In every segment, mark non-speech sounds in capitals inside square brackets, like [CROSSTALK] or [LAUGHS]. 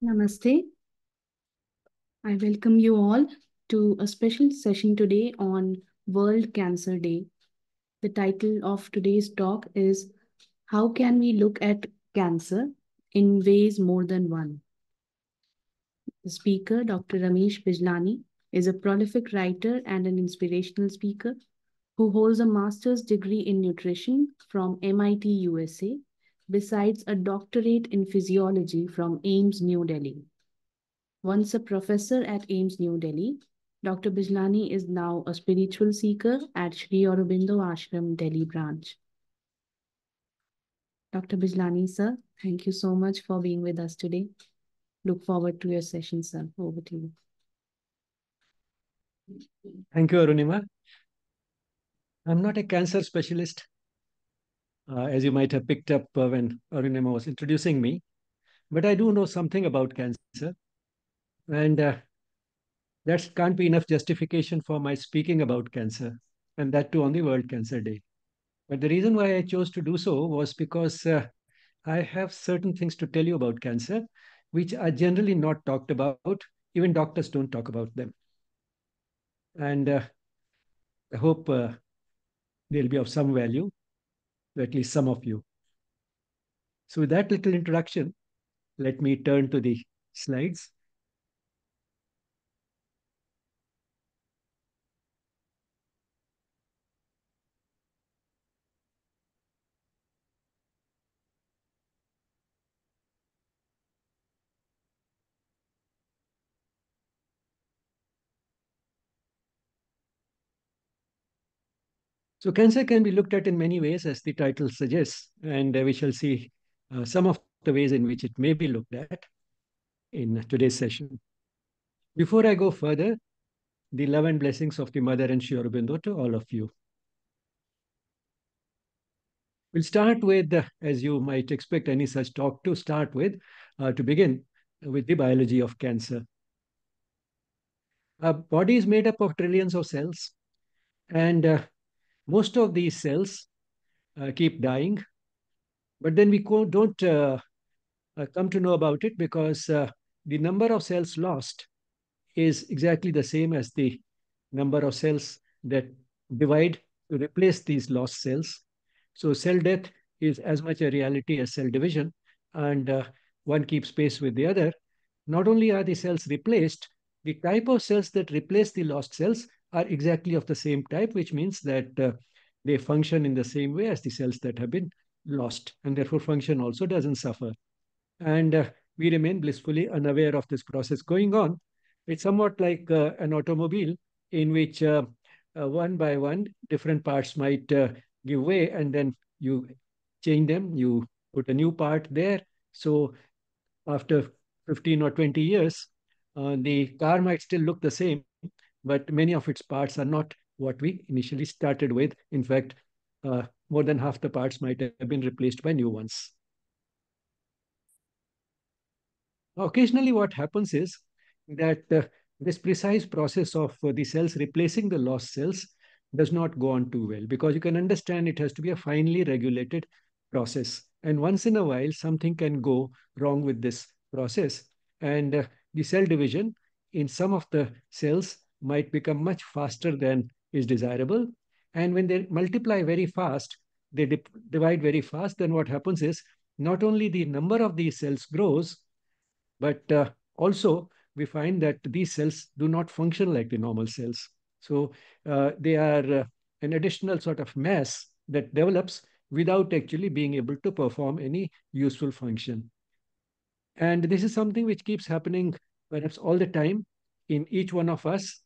Namaste. I welcome you all to a special session today on World Cancer Day. The title of today's talk is How Can We Look at Cancer in Ways More Than One? The speaker, Dr. Ramesh Bijlani, is a prolific writer and an inspirational speaker who holds a master's degree in nutrition from MIT, USA, besides a doctorate in physiology from AIIMS, New Delhi. Once a professor at AIIMS, New Delhi, Dr. Bijlani is now a spiritual seeker at Sri Aurobindo Ashram, Delhi branch. Dr. Bijlani, sir, thank you so much for being with us today. Look forward to your session, sir. Over to you. Thank you, Arunima. I'm not a cancer specialist, uh, as you might have picked up uh, when Arunima was introducing me, but I do know something about cancer. And uh, that can't be enough justification for my speaking about cancer, and that too on the World Cancer Day. But the reason why I chose to do so was because uh, I have certain things to tell you about cancer, which are generally not talked about. Even doctors don't talk about them. And uh, I hope uh, they'll be of some value at least some of you. So with that little introduction, let me turn to the slides. So cancer can be looked at in many ways, as the title suggests, and uh, we shall see uh, some of the ways in which it may be looked at in today's session. Before I go further, the love and blessings of the Mother and Sri Aurobindo to all of you. We'll start with, uh, as you might expect any such talk to start with, uh, to begin with the biology of cancer. Our body is made up of trillions of cells, and uh, most of these cells uh, keep dying, but then we don't uh, uh, come to know about it because uh, the number of cells lost is exactly the same as the number of cells that divide to replace these lost cells. So cell death is as much a reality as cell division, and uh, one keeps pace with the other. Not only are the cells replaced, the type of cells that replace the lost cells are exactly of the same type, which means that uh, they function in the same way as the cells that have been lost, and therefore function also doesn't suffer. And uh, we remain blissfully unaware of this process going on. It's somewhat like uh, an automobile in which uh, uh one by one different parts might uh, give way, and then you change them, you put a new part there. So after 15 or 20 years, the car might still look the same, but many of its parts are not what we initially started with. In fact, uh, more than half the parts might have been replaced by new ones. Occasionally, what happens is that uh, this precise process of uh, the cells replacing the lost cells does not go on too well because you can understand it has to be a finely regulated process. And once in a while, something can go wrong with this process. And uh, the cell division in some of the cells might become much faster than is desirable. And when they multiply very fast, they divide very fast, then what happens is not only the number of these cells grows, but uh, also we find that these cells do not function like the normal cells. So uh, they are uh, an additional sort of mass that develops without actually being able to perform any useful function. And this is something which keeps happening perhaps all the time in each one of us.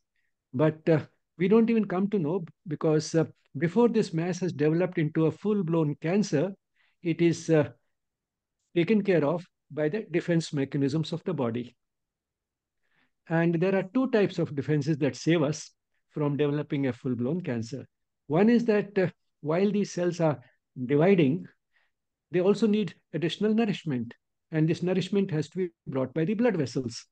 But uh, we don't even come to know because uh, before this mass has developed into a full-blown cancer, it is uh, taken care of by the defense mechanisms of the body. And there are two types of defenses that save us from developing a full-blown cancer. One is that uh, while these cells are dividing, they also need additional nourishment. And this nourishment has to be brought by the blood vessels.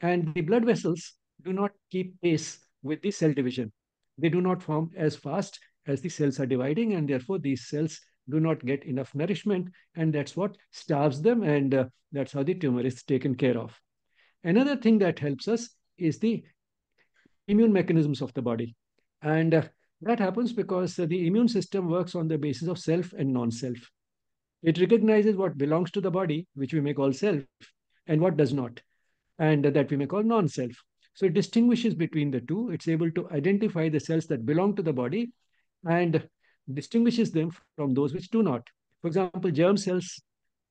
And the blood vessels do not keep pace with the cell division. They do not form as fast as the cells are dividing, and therefore these cells do not get enough nourishment, and that's what starves them, and uh, that's how the tumor is taken care of. Another thing that helps us is the immune mechanisms of the body. And uh, that happens because uh, the immune system works on the basis of self and non self. It recognizes what belongs to the body, which we may call self, and what does not, and that we may call non self. So it distinguishes between the two. It's able to identify the cells that belong to the body and distinguishes them from those which do not. For example, germ cells,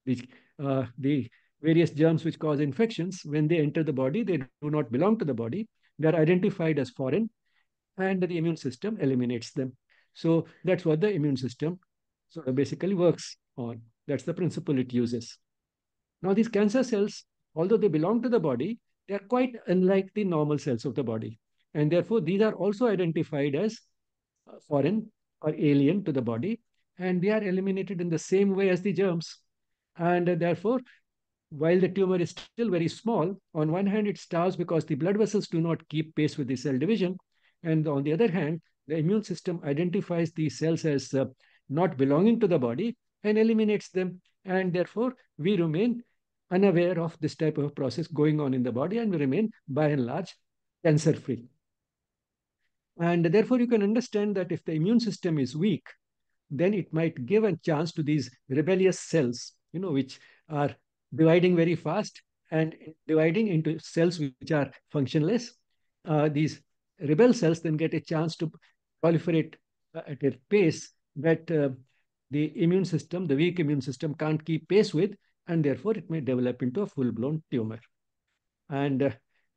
the, uh, the various germs which cause infections, when they enter the body, they do not belong to the body. They're identified as foreign, and the immune system eliminates them. So that's what the immune system sort of basically works on. That's the principle it uses. Now, these cancer cells, although they belong to the body, they are quite unlike the normal cells of the body. And therefore, these are also identified as uh, foreign or alien to the body, and they are eliminated in the same way as the germs. And therefore, while the tumor is still very small, on one hand, it starves because the blood vessels do not keep pace with the cell division. And on the other hand, the immune system identifies these cells as uh, not belonging to the body and eliminates them. And therefore, we remain unaware of this type of process going on in the body and we remain, by and large, cancer free. And therefore, you can understand that if the immune system is weak, then it might give a chance to these rebellious cells, you know, which are dividing very fast and dividing into cells which are functionless. Uh, these rebel cells then get a chance to proliferate uh, at a pace that uh, the immune system, the weak immune system, can't keep pace with, and therefore it may develop into a full-blown tumor. And uh,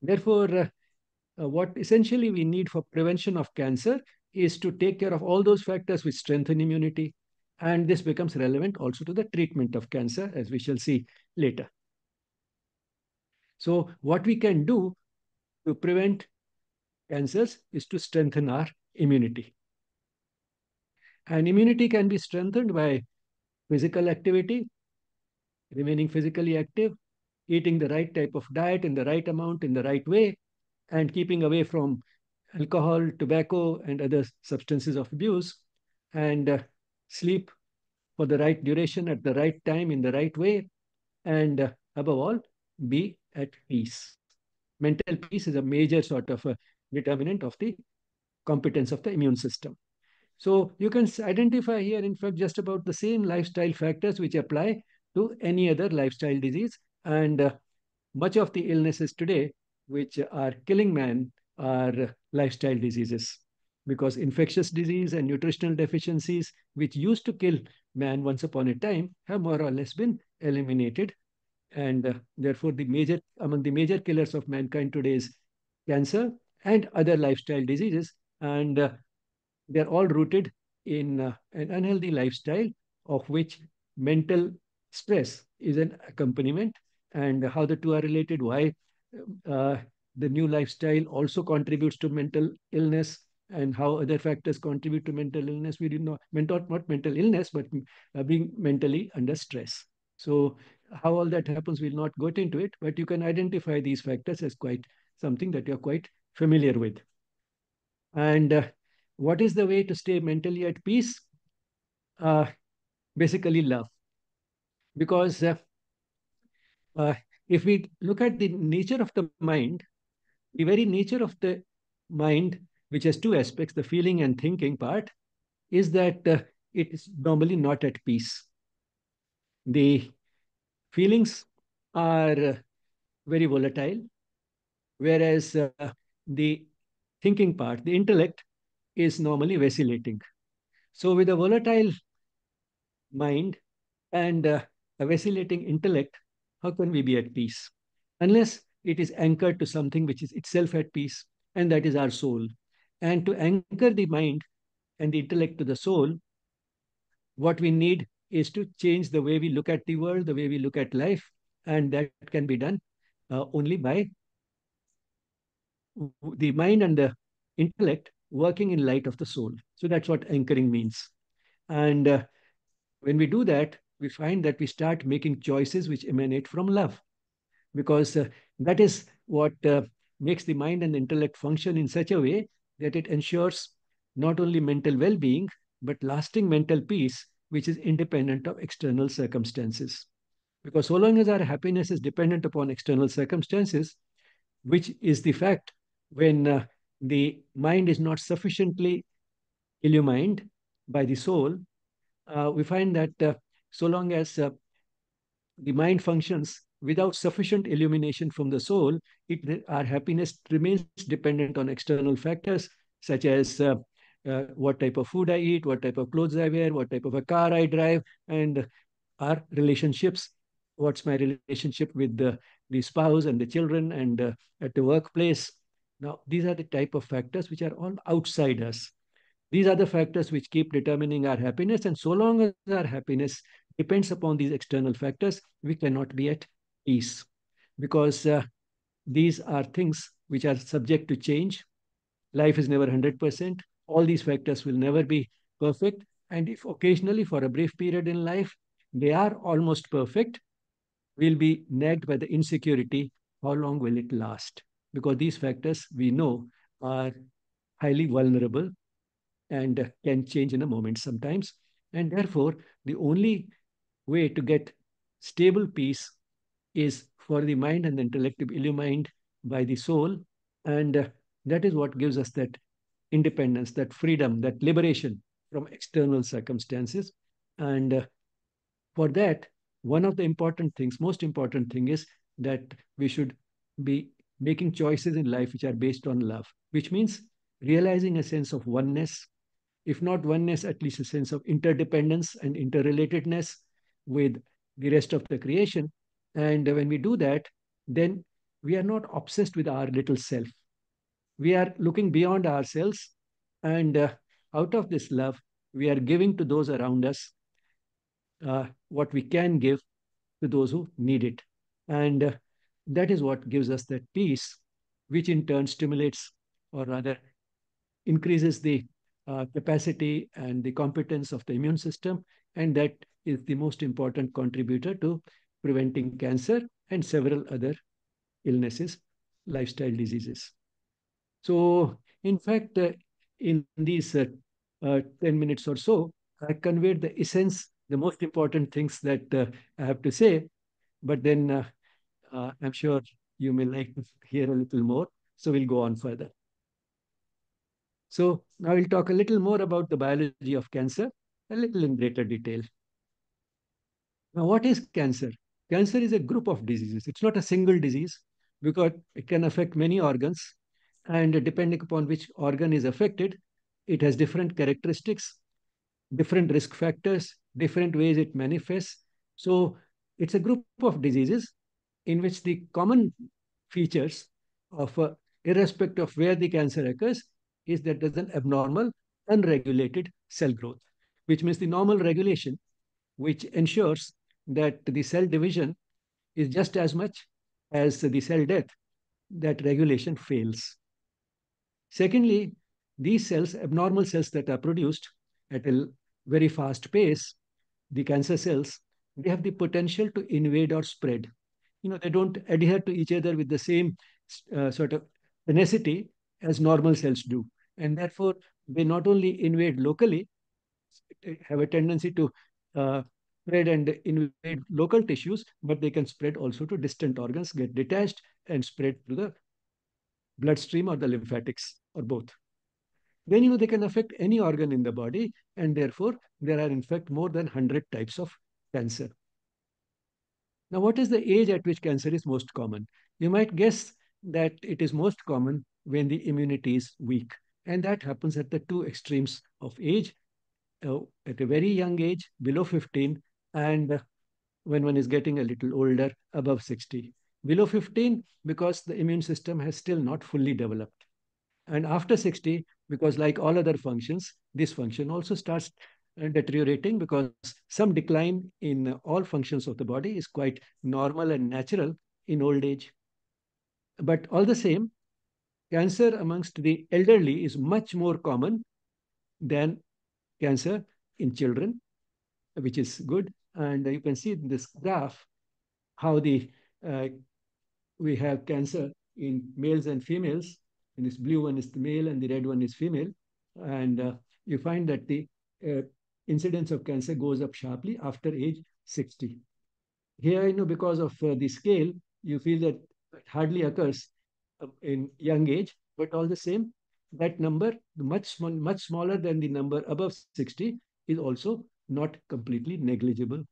therefore, uh, uh, what essentially we need for prevention of cancer is to take care of all those factors which strengthen immunity. And this becomes relevant also to the treatment of cancer, as we shall see later. So what we can do to prevent cancers is to strengthen our immunity. And immunity can be strengthened by physical activity, remaining physically active, eating the right type of diet in the right amount in the right way, and keeping away from alcohol, tobacco, and other substances of abuse, and uh, sleep for the right duration at the right time in the right way, and uh, above all, be at peace. Mental peace is a major sort of determinant of the competence of the immune system. So you can identify here, in fact, just about the same lifestyle factors which apply to any other lifestyle disease. And uh, much of the illnesses today which are killing man are lifestyle diseases because infectious disease and nutritional deficiencies which used to kill man once upon a time have more or less been eliminated and uh, therefore the major among the major killers of mankind today is cancer and other lifestyle diseases and uh, they're all rooted in uh, an unhealthy lifestyle of which mental stress is an accompaniment and how the two are related why uh, the new lifestyle also contributes to mental illness and how other factors contribute to mental illness. We did not, not, not mental illness, but uh, being mentally under stress. So how all that happens, we'll not go into it, but you can identify these factors as quite something that you're quite familiar with. And uh, what is the way to stay mentally at peace? Uh, basically love. Because uh, uh if we look at the nature of the mind, the very nature of the mind, which has two aspects, the feeling and thinking part, is that uh, it is normally not at peace. The feelings are uh, very volatile, whereas uh, the thinking part, the intellect, is normally vacillating. So, with a volatile mind and uh, a vacillating intellect, how can we be at peace? Unless it is anchored to something which is itself at peace, and that is our soul. And to anchor the mind and the intellect to the soul, what we need is to change the way we look at the world, the way we look at life, and that can be done uh, only by the mind and the intellect working in light of the soul. So that's what anchoring means. And uh, when we do that, we find that we start making choices which emanate from love because uh, that is what uh, makes the mind and the intellect function in such a way that it ensures not only mental well-being but lasting mental peace which is independent of external circumstances. Because so long as our happiness is dependent upon external circumstances, which is the fact when uh, the mind is not sufficiently illumined by the soul, uh, we find that uh, so long as uh, the mind functions without sufficient illumination from the soul, it, our happiness remains dependent on external factors such as uh, uh, what type of food I eat, what type of clothes I wear, what type of a car I drive, and our relationships. What's my relationship with the, the spouse and the children and uh, at the workplace? Now, these are the type of factors which are all outside us. These are the factors which keep determining our happiness. And so long as our happiness depends upon these external factors, we cannot be at peace because uh, these are things which are subject to change. Life is never 100%. All these factors will never be perfect. And if occasionally, for a brief period in life, they are almost perfect, we'll be nagged by the insecurity how long will it last? Because these factors we know are highly vulnerable and can change in a moment sometimes. And therefore, the only way to get stable peace is for the mind and the intellect to be illumined by the soul. And uh, that is what gives us that independence, that freedom, that liberation from external circumstances. And uh, for that, one of the important things, most important thing is that we should be making choices in life which are based on love, which means realizing a sense of oneness if not oneness, at least a sense of interdependence and interrelatedness with the rest of the creation. And when we do that, then we are not obsessed with our little self. We are looking beyond ourselves. And uh, out of this love, we are giving to those around us uh, what we can give to those who need it. And uh, that is what gives us that peace, which in turn stimulates, or rather increases the uh, capacity and the competence of the immune system. And that is the most important contributor to preventing cancer and several other illnesses, lifestyle diseases. So, in fact, uh, in these uh, uh 10 minutes or so, I conveyed the essence, the most important things that uh, I have to say. But then uh, I'm sure you may like to hear a little more. So, we'll go on further. So now we'll talk a little more about the biology of cancer, a little in greater detail. Now, what is cancer? Cancer is a group of diseases. It's not a single disease because it can affect many organs. And depending upon which organ is affected, it has different characteristics, different risk factors, different ways it manifests. So it's a group of diseases in which the common features of, uh, irrespective of where the cancer occurs, is that there's an abnormal, unregulated cell growth, which means the normal regulation, which ensures that the cell division is just as much as the cell death, that regulation fails. Secondly, these cells, abnormal cells that are produced at a very fast pace, the cancer cells, they have the potential to invade or spread. You know, they don't adhere to each other with the same uh, sort of tenacity as normal cells do. And therefore, they not only invade locally, have a tendency to uh, spread and invade local tissues, but they can spread also to distant organs, get detached and spread to the bloodstream or the lymphatics or both. Then, you know, they can affect any organ in the body, and therefore, there are in fact more than 100 types of cancer. Now, what is the age at which cancer is most common? You might guess that it is most common when the immunity is weak. And that happens at the two extremes of age, uh, at a very young age, below 15, and when one is getting a little older, above 60. Below 15, because the immune system has still not fully developed. And after 60, because like all other functions, this function also starts uh, deteriorating because some decline in all functions of the body is quite normal and natural in old age. But all the same, cancer amongst the elderly is much more common than cancer in children, which is good. And you can see in this graph how the uh, we have cancer in males and females. And this blue one is the male and the red one is female. And uh, you find that the uh, incidence of cancer goes up sharply after age 60. Here, you know, because of uh, the scale, you feel that it hardly occurs uh, in young age, but all the same, that number, much much smaller than the number above 60, is also not completely negligible.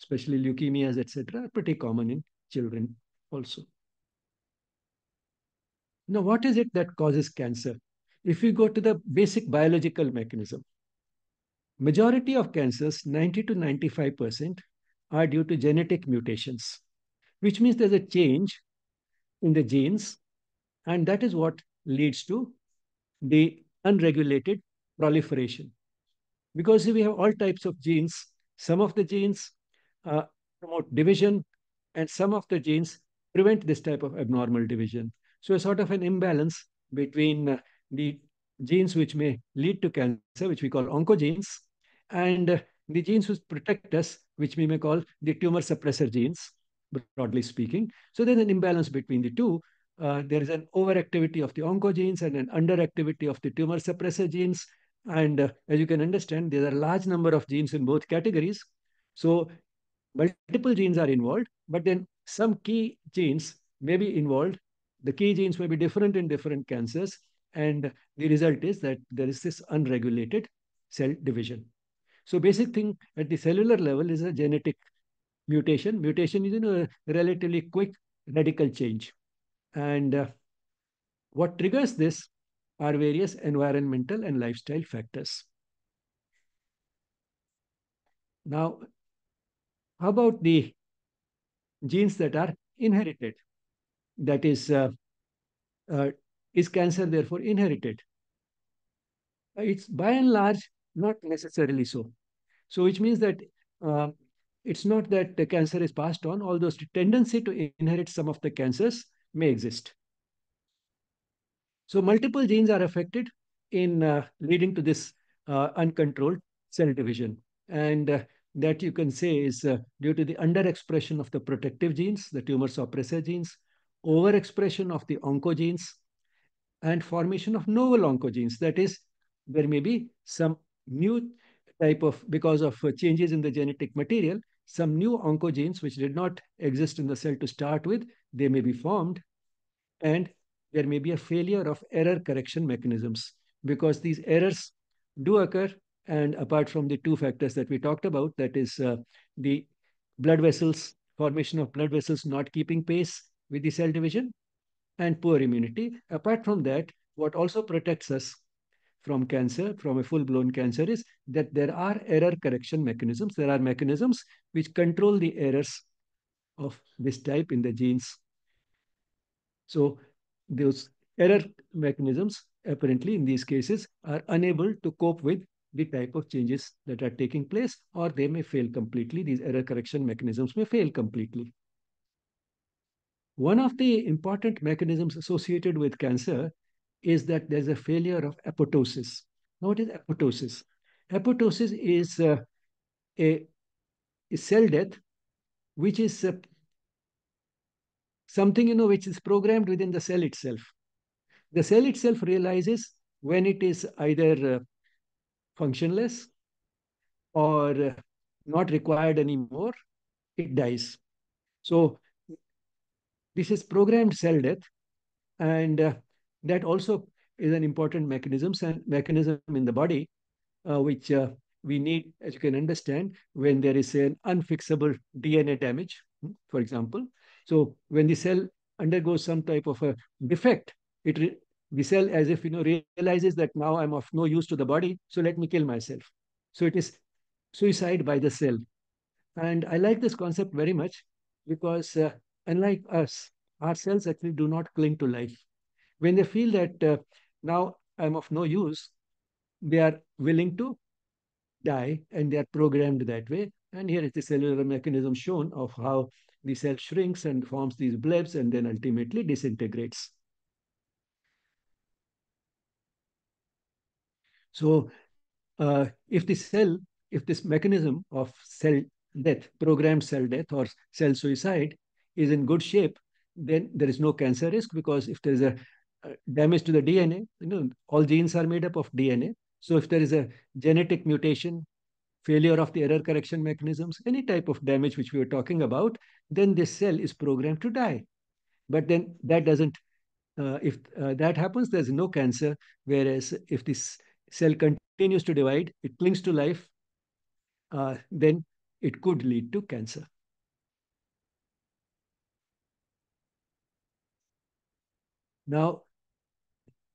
Especially leukemias, etc., are pretty common in children also. Now, what is it that causes cancer? If we go to the basic biological mechanism, majority of cancers, 90 to 95%, are due to genetic mutations, which means there's a change in the genes, and that is what leads to the unregulated proliferation. Because we have all types of genes, some of the genes uh, promote division, and some of the genes prevent this type of abnormal division. So, a sort of an imbalance between uh, the genes which may lead to cancer, which we call oncogenes, and uh, the genes which protect us, which we may call the tumor suppressor genes, broadly speaking. So, there's an imbalance between the two. Uh, there is an overactivity of the oncogenes and an underactivity of the tumor suppressor genes. And uh, as you can understand, there are a large number of genes in both categories. So multiple genes are involved, but then some key genes may be involved. The key genes may be different in different cancers. And the result is that there is this unregulated cell division. So basic thing at the cellular level is a genetic mutation. Mutation is you know, a relatively quick radical change. And uh, what triggers this are various environmental and lifestyle factors. Now, how about the genes that are inherited? That is, uh, uh, is cancer therefore inherited? It's by and large not necessarily so. So, which means that uh, it's not that the cancer is passed on, although the tendency to inherit some of the cancers may exist. So multiple genes are affected in uh, leading to this uh, uncontrolled cell division. And uh, that you can say is uh, due to the underexpression of the protective genes, the tumor suppressor genes, overexpression of the oncogenes, and formation of novel oncogenes. That is, there may be some new type of, because of uh, changes in the genetic material, some new oncogenes which did not exist in the cell to start with, they may be formed and there may be a failure of error correction mechanisms because these errors do occur and apart from the two factors that we talked about that is uh, the blood vessels formation of blood vessels not keeping pace with the cell division and poor immunity apart from that what also protects us from cancer, from a full-blown cancer is that there are error correction mechanisms. There are mechanisms which control the errors of this type in the genes. So those error mechanisms, apparently in these cases, are unable to cope with the type of changes that are taking place, or they may fail completely. These error correction mechanisms may fail completely. One of the important mechanisms associated with cancer is that there's a failure of apoptosis. Now, what is apoptosis? Apoptosis is uh, a, a, cell death, which is uh, something you know which is programmed within the cell itself. The cell itself realizes when it is either uh, functionless or uh, not required anymore, it dies. So this is programmed cell death, and uh, that also is an important mechanism mechanism in the body, uh, which uh, we need, as you can understand, when there is an unfixable DNA damage, hmm, for example. So when the cell undergoes some type of a defect, it the cell, as if you know, realizes that now I'm of no use to the body, so let me kill myself. So it is suicide by the cell. And I like this concept very much because uh, unlike us, our cells actually do not cling to life when they feel that uh, now I'm of no use, they are willing to die and they are programmed that way. And here is the cellular mechanism shown of how the cell shrinks and forms these blebs and then ultimately disintegrates. So uh, if the cell, if this mechanism of cell death, programmed cell death or cell suicide is in good shape, then there is no cancer risk because if there is a uh, damage to the DNA. You know, all genes are made up of DNA. So if there is a genetic mutation failure of the error correction mechanisms, any type of damage which we were talking about, then this cell is programmed to die. But then that doesn't, uh, if uh, that happens, there's no cancer. Whereas if this cell continues to divide, it clings to life, uh, then it could lead to cancer. Now,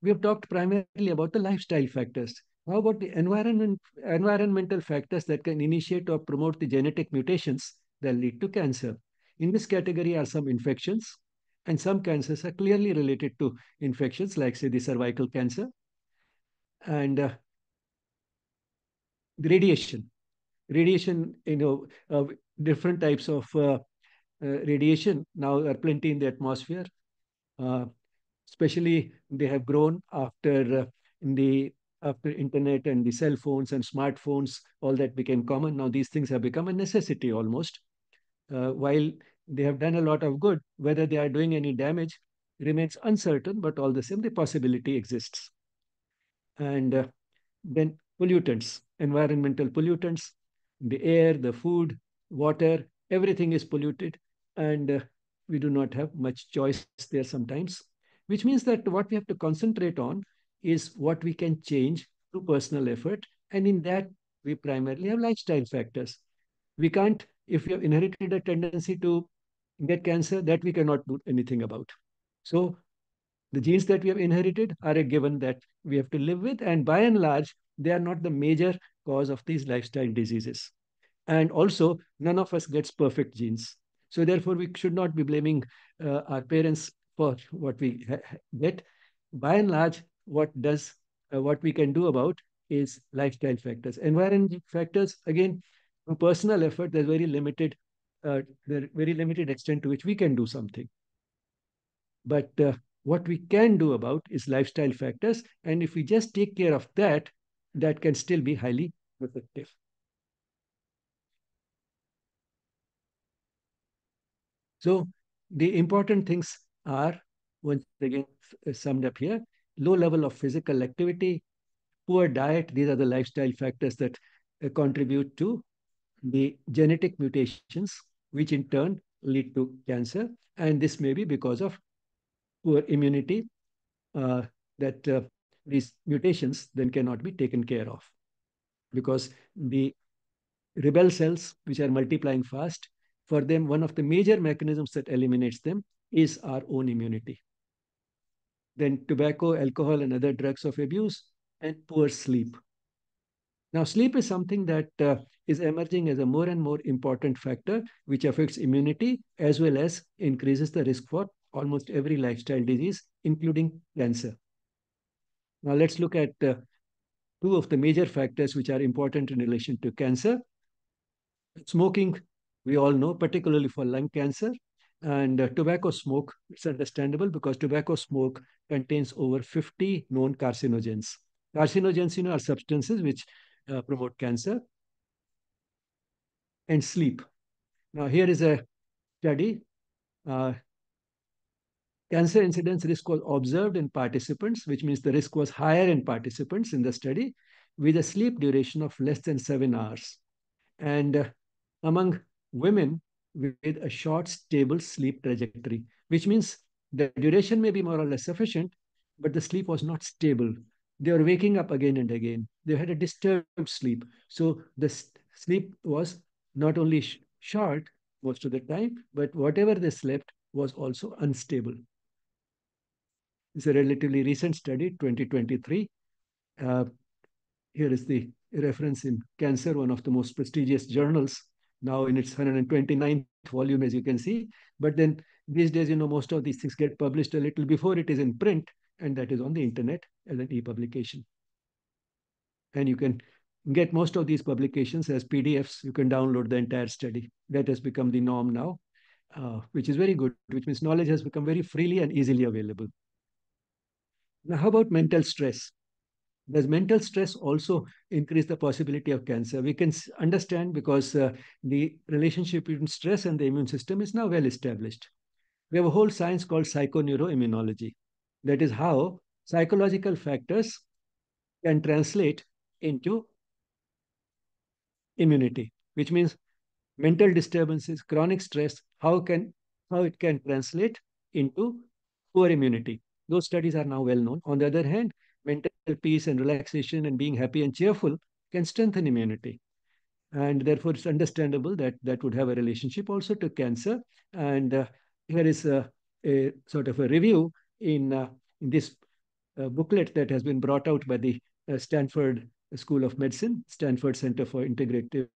we have talked primarily about the lifestyle factors. How about the environment, environmental factors that can initiate or promote the genetic mutations that lead to cancer? In this category are some infections, and some cancers are clearly related to infections, like, say, the cervical cancer, and uh, radiation. Radiation, you know, uh, different types of uh, uh radiation now are plenty in the atmosphere. Uh, especially they have grown after uh, in the after internet and the cell phones and smartphones, all that became common. Now these things have become a necessity almost. Uh, while they have done a lot of good, whether they are doing any damage remains uncertain, but all the same, the possibility exists. And uh, then pollutants, environmental pollutants, the air, the food, water, everything is polluted. And uh, we do not have much choice there sometimes, which means that what we have to concentrate on is what we can change through personal effort. And in that, we primarily have lifestyle factors. We can't, if you have inherited a tendency to get cancer, that we cannot do anything about. So the genes that we have inherited are a given that we have to live with. And by and large, they are not the major cause of these lifestyle diseases. And also, none of us gets perfect genes. So therefore, we should not be blaming uh, our parents for what we get. By and large, what does uh, what we can do about is lifestyle factors. Environment factors, again, from personal effort, there's very limited, uh, there very limited extent to which we can do something. But uh, what we can do about is lifestyle factors. And if we just take care of that, that can still be highly effective. So the important things are, once again, summed up here low level of physical activity, poor diet. These are the lifestyle factors that uh, contribute to the genetic mutations, which in turn lead to cancer. And this may be because of poor immunity uh, that uh, these mutations then cannot be taken care of because the rebel cells, which are multiplying fast, for them, one of the major mechanisms that eliminates them is our own immunity then tobacco, alcohol, and other drugs of abuse, and poor sleep. Now, sleep is something that uh, is emerging as a more and more important factor, which affects immunity as well as increases the risk for almost every lifestyle disease, including cancer. Now, let's look at uh, two of the major factors which are important in relation to cancer. Smoking, we all know, particularly for lung cancer, and uh, tobacco smoke, it's understandable because tobacco smoke contains over 50 known carcinogens. Carcinogens, you know, are substances which uh, promote cancer. And sleep. Now, here is a study. Uh, cancer incidence risk was observed in participants, which means the risk was higher in participants in the study with a sleep duration of less than seven hours. And uh, among women, with a short, stable sleep trajectory, which means the duration may be more or less sufficient, but the sleep was not stable. They were waking up again and again. They had a disturbed sleep. So the sleep was not only sh short most of the time, but whatever they slept was also unstable. It's a relatively recent study, 2023. Uh, here is the reference in Cancer, one of the most prestigious journals now in its 129th volume, as you can see. But then these days, you know, most of these things get published a little before it is in print, and that is on the internet as an e-publication. And you can get most of these publications as PDFs. You can download the entire study. That has become the norm now, uh, which is very good, which means knowledge has become very freely and easily available. Now, how about mental stress? Does mental stress also increase the possibility of cancer? We can understand because uh, the relationship between stress and the immune system is now well established. We have a whole science called psychoneuroimmunology. That is how psychological factors can translate into immunity, which means mental disturbances, chronic stress, how can how it can translate into poor immunity. Those studies are now well known. On the other hand, peace and relaxation and being happy and cheerful can strengthen immunity. And therefore, it's understandable that that would have a relationship also to cancer. And uh, here is a, a, sort of a review in, uh, in this uh, booklet that has been brought out by the uh, Stanford School of Medicine, Stanford Center for Integrative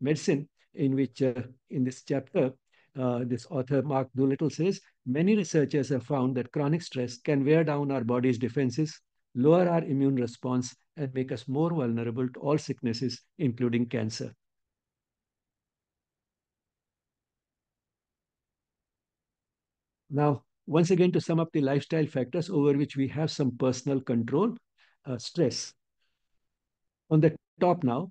Medicine, in which uh, in this chapter, uh, this author Mark Doolittle says, many researchers have found that chronic stress can wear down our body's defenses, lower our immune response, and make us more vulnerable to all sicknesses, including cancer. Now, once again, to sum up the lifestyle factors over which we have some personal control, uh, stress. On the top now,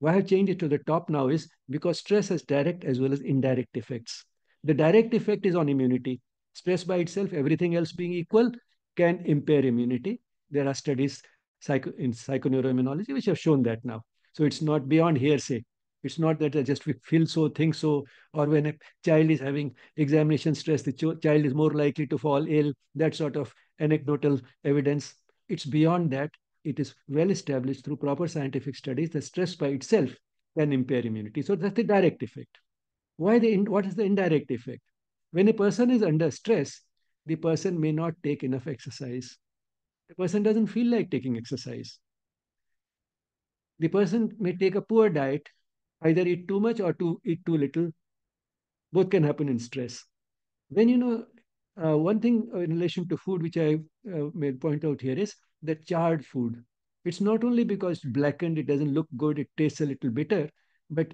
why I have changed it to the top now is because stress has direct as well as indirect effects. The direct effect is on immunity. Stress by itself, everything else being equal, can impair immunity. There are studies psycho in psychoneuroimmunology which have shown that now. So it's not beyond hearsay. It's not that I just feel so, think so, or when a child is having examination stress, the ch child is more likely to fall ill, that sort of anecdotal evidence. It's beyond that. It is well established through proper scientific studies that stress by itself can impair immunity. So that's the direct effect. Why the what is the indirect effect? When a person is under stress, the person may not take enough exercise. The person doesn't feel like taking exercise. The person may take a poor diet either eat too much or to eat too little. Both can happen in stress. Then, you know, uh, one thing in relation to food, which I uh, may point out here is the charred food. It's not only because it's blackened, it doesn't look good, it tastes a little bitter, but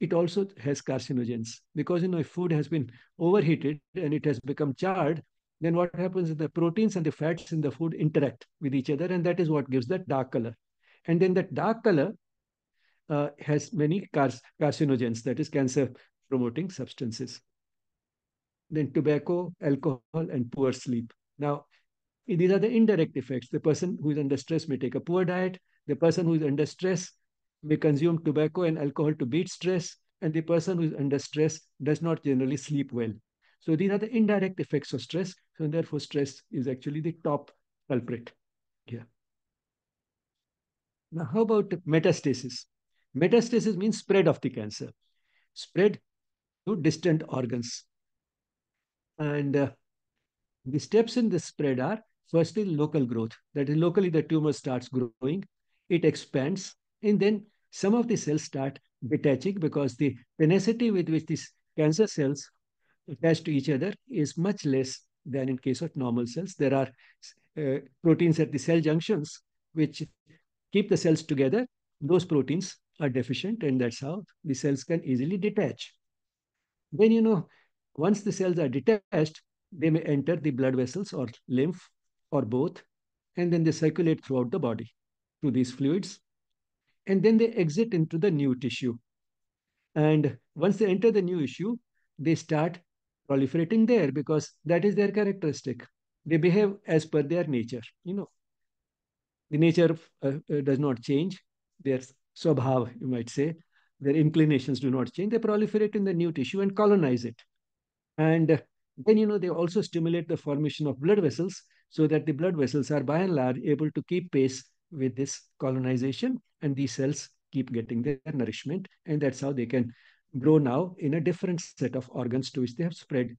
it also has carcinogens. Because, you know, if food has been overheated and it has become charred, then what happens is the proteins and the fats in the food interact with each other, and that is what gives that dark color. And then that dark color uh, has many car carcinogens, that is cancer promoting substances. Then tobacco, alcohol, and poor sleep. Now, these are the indirect effects. The person who is under stress may take a poor diet. The person who is under stress may consume tobacco and alcohol to beat stress. And the person who is under stress does not generally sleep well. So these are the indirect effects of stress. So therefore, stress is actually the top culprit here. Now, how about metastasis? Metastasis means spread of the cancer, spread to distant organs. And uh, the steps in this spread are firstly local growth. That is, locally the tumor starts growing, it expands, and then some of the cells start detaching because the tenacity with which these cancer cells attach to each other is much less than in case of normal cells. There are uh, proteins at the cell junctions which keep the cells together. Those proteins are deficient and that's how the cells can easily detach. Then, you know, once the cells are detached, they may enter the blood vessels or lymph or both, and then they circulate throughout the body through these fluids. And then they exit into the new tissue. And once they enter the new issue, they start proliferating there because that is their characteristic. They behave as per their nature. You know, the nature uh, uh, does not change. There's swabhav, you might say. Their inclinations do not change. They proliferate in the new tissue and colonize it. And then, you know, they also stimulate the formation of blood vessels so that the blood vessels are by and large able to keep pace with this colonization and these cells keep getting their nourishment. And that's how they can grow now in a different set of organs to which they have spread.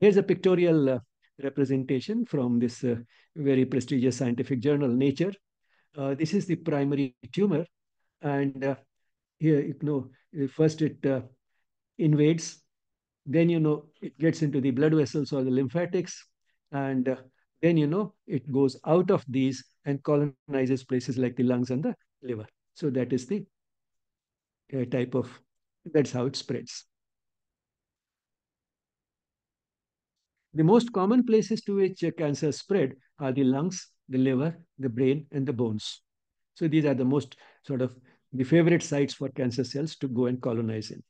Here's a pictorial uh, representation from this uh, very prestigious scientific journal, Nature. Uh, this is the primary tumor and uh, here you know first it uh, invades then you know it gets into the blood vessels or the lymphatics and uh, then you know it goes out of these and colonizes places like the lungs and the liver so that is the type of that's how it spreads the most common places to which cancer spread are the lungs the liver the brain and the bones so these are the most sort of the favorite sites for cancer cells to go and colonize in.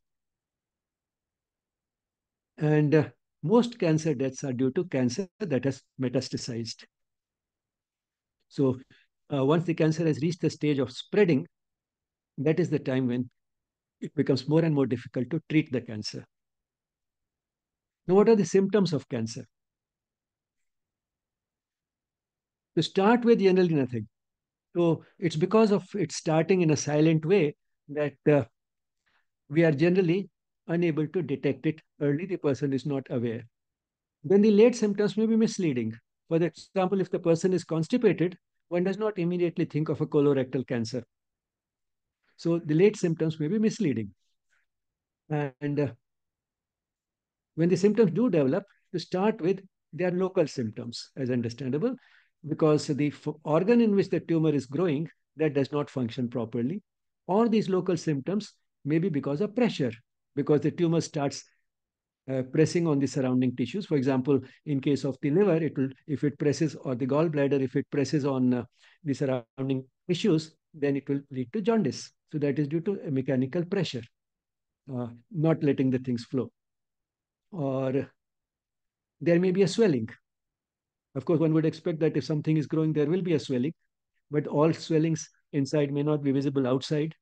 And uh, most cancer deaths are due to cancer that has metastasized. So uh, once the cancer has reached the stage of spreading, that is the time when it becomes more and more difficult to treat the cancer. Now, what are the symptoms of cancer? To start with, generally nothing. So it's because of it starting in a silent way that uh, we are generally unable to detect it early. The person is not aware. Then the late symptoms may be misleading. For example, if the person is constipated, one does not immediately think of a colorectal cancer. So the late symptoms may be misleading. And uh, when the symptoms do develop, to start with, they are local symptoms, as understandable, because the organ in which the tumor is growing, that does not function properly. Or these local symptoms may be because of pressure, because the tumor starts uh, pressing on the surrounding tissues. For example, in case of the liver, it will, if it presses, or the gallbladder, if it presses on uh, the surrounding tissues, then it will lead to jaundice. So that is due to a mechanical pressure, uh, not letting the things flow. Or there may be a swelling. Of course, one would expect that if something is growing, there will be a swelling, but all swellings inside may not be visible outside.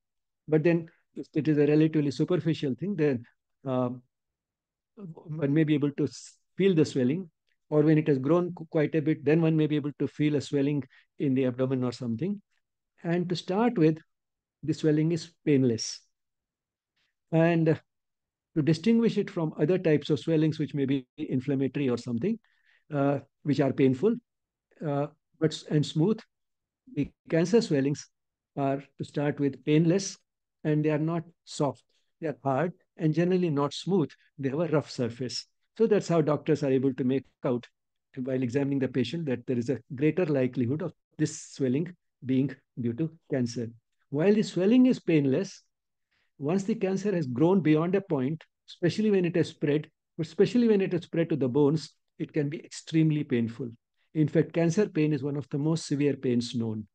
But then if it is a relatively superficial thing, then um, one may be able to feel the swelling. Or when it has grown quite a bit, then one may be able to feel a swelling in the abdomen or something. And to start with, the swelling is painless. And to distinguish it from other types of swellings, which may be inflammatory or something, uh, which are painful uh, but and smooth, the cancer swellings are to start with painless and they are not soft. They are hard and generally not smooth. They have a rough surface. So that's how doctors are able to make out while examining the patient that there is a greater likelihood of this swelling being due to cancer. While the swelling is painless, once the cancer has grown beyond a point, especially when it has spread, especially when it has spread to the bones, it can be extremely painful. In fact, cancer pain is one of the most severe pains known.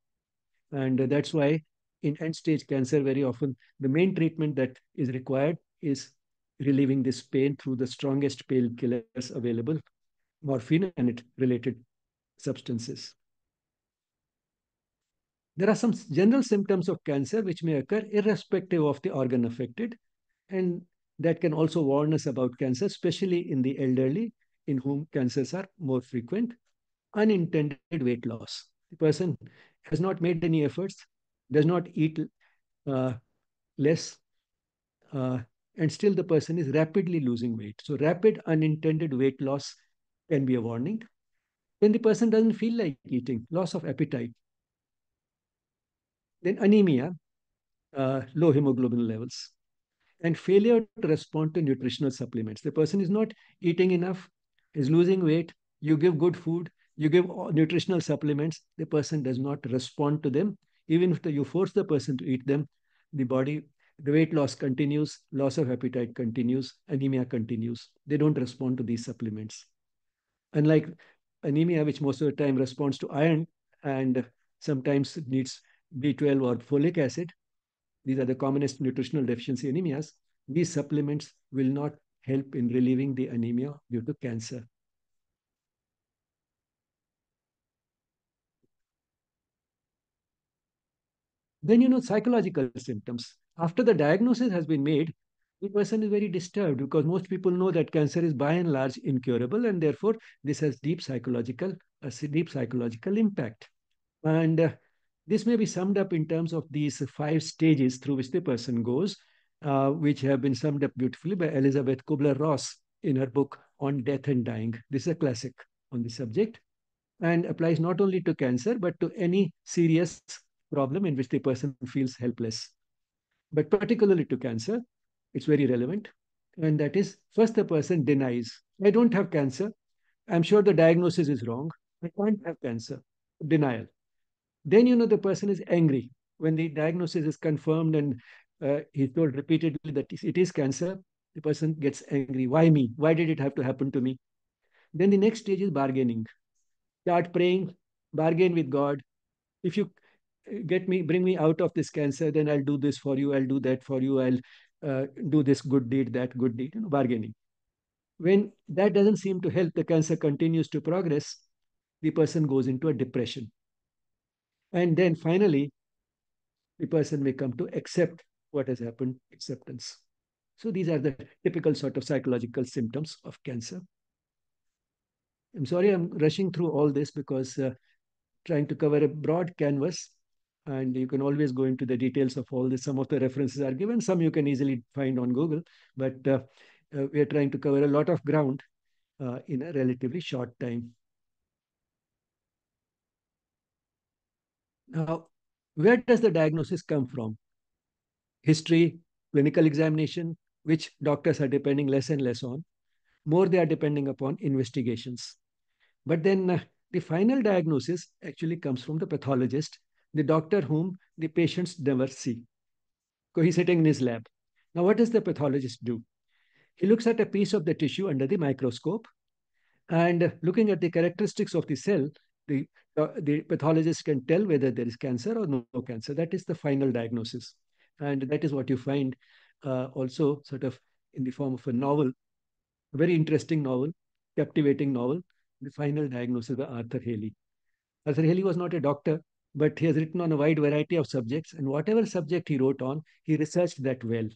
And that's why in end stage cancer, very often the main treatment that is required is relieving this pain through the strongest painkillers available, morphine and it related substances. There are some general symptoms of cancer which may occur irrespective of the organ affected, and that can also warn us about cancer, especially in the elderly, in whom cancers are more frequent. Unintended weight loss. The person has not made any efforts, does not eat uh, less, uh, and still the person is rapidly losing weight. So rapid unintended weight loss can be a warning. When the person doesn't feel like eating, loss of appetite. Then anemia, uh, low hemoglobin levels, and failure to respond to nutritional supplements. The person is not eating enough, is losing weight, you give good food, you give nutritional supplements, the person does not respond to them. Even if you force the person to eat them, the body the weight loss continues, loss of appetite continues, anemia continues. They don't respond to these supplements. Unlike anemia, which most of the time responds to iron and sometimes it needs B12 or folic acid, these are the commonest nutritional deficiency anemias, these supplements will not help in relieving the anemia due to cancer. Then, you know, psychological symptoms after the diagnosis has been made, the person is very disturbed because most people know that cancer is by and large incurable, and therefore this has deep psychological, a deep psychological impact. And uh, this may be summed up in terms of these five stages through which the person goes, uh, which have been summed up beautifully by Elisabeth Kubler-Ross in her book on death and dying. This is a classic on the subject and applies not only to cancer but to any serious problem in which the person feels helpless but particularly to cancer, it's very relevant. And that is, first the person denies, I don't have cancer. I'm sure the diagnosis is wrong. I can't have cancer. Denial. Then, you know, the person is angry. When the diagnosis is confirmed and uh, he's told repeatedly that it is cancer, the person gets angry. Why me? Why did it have to happen to me? Then the next stage is bargaining. Start praying, bargain with God. If you get me, bring me out of this cancer, then I'll do this for you, I'll do that for you, I'll uh, do this good deed, that good deed, you know, bargaining. When that doesn't seem to help, the cancer continues to progress, the person goes into a depression. And then finally, the person may come to accept what has happened, acceptance. So these are the typical sort of psychological symptoms of cancer. I'm sorry I'm rushing through all this because uh, trying to cover a broad canvas and you can always go into the details of all this. Some of the references are given, some you can easily find on Google, but uh, uh, we are trying to cover a lot of ground uh, in a relatively short time. Now, where does the diagnosis come from? History, clinical examination, which doctors are depending less and less on. More they are depending upon investigations. But then uh, the final diagnosis actually comes from the pathologist, the doctor whom the patients never see. So he's sitting in his lab. Now, what does the pathologist do? He looks at a piece of the tissue under the microscope and looking at the characteristics of the cell, the, uh, the pathologist can tell whether there is cancer or no, no, cancer. That is the final diagnosis. And that is what you find uh, also sort of in the form of a novel, a very interesting novel, captivating novel, the final diagnosis by Arthur Hailey. Arthur Hailey was not a doctor, but he has written on a wide variety of subjects. And whatever subject he wrote on, he researched that well.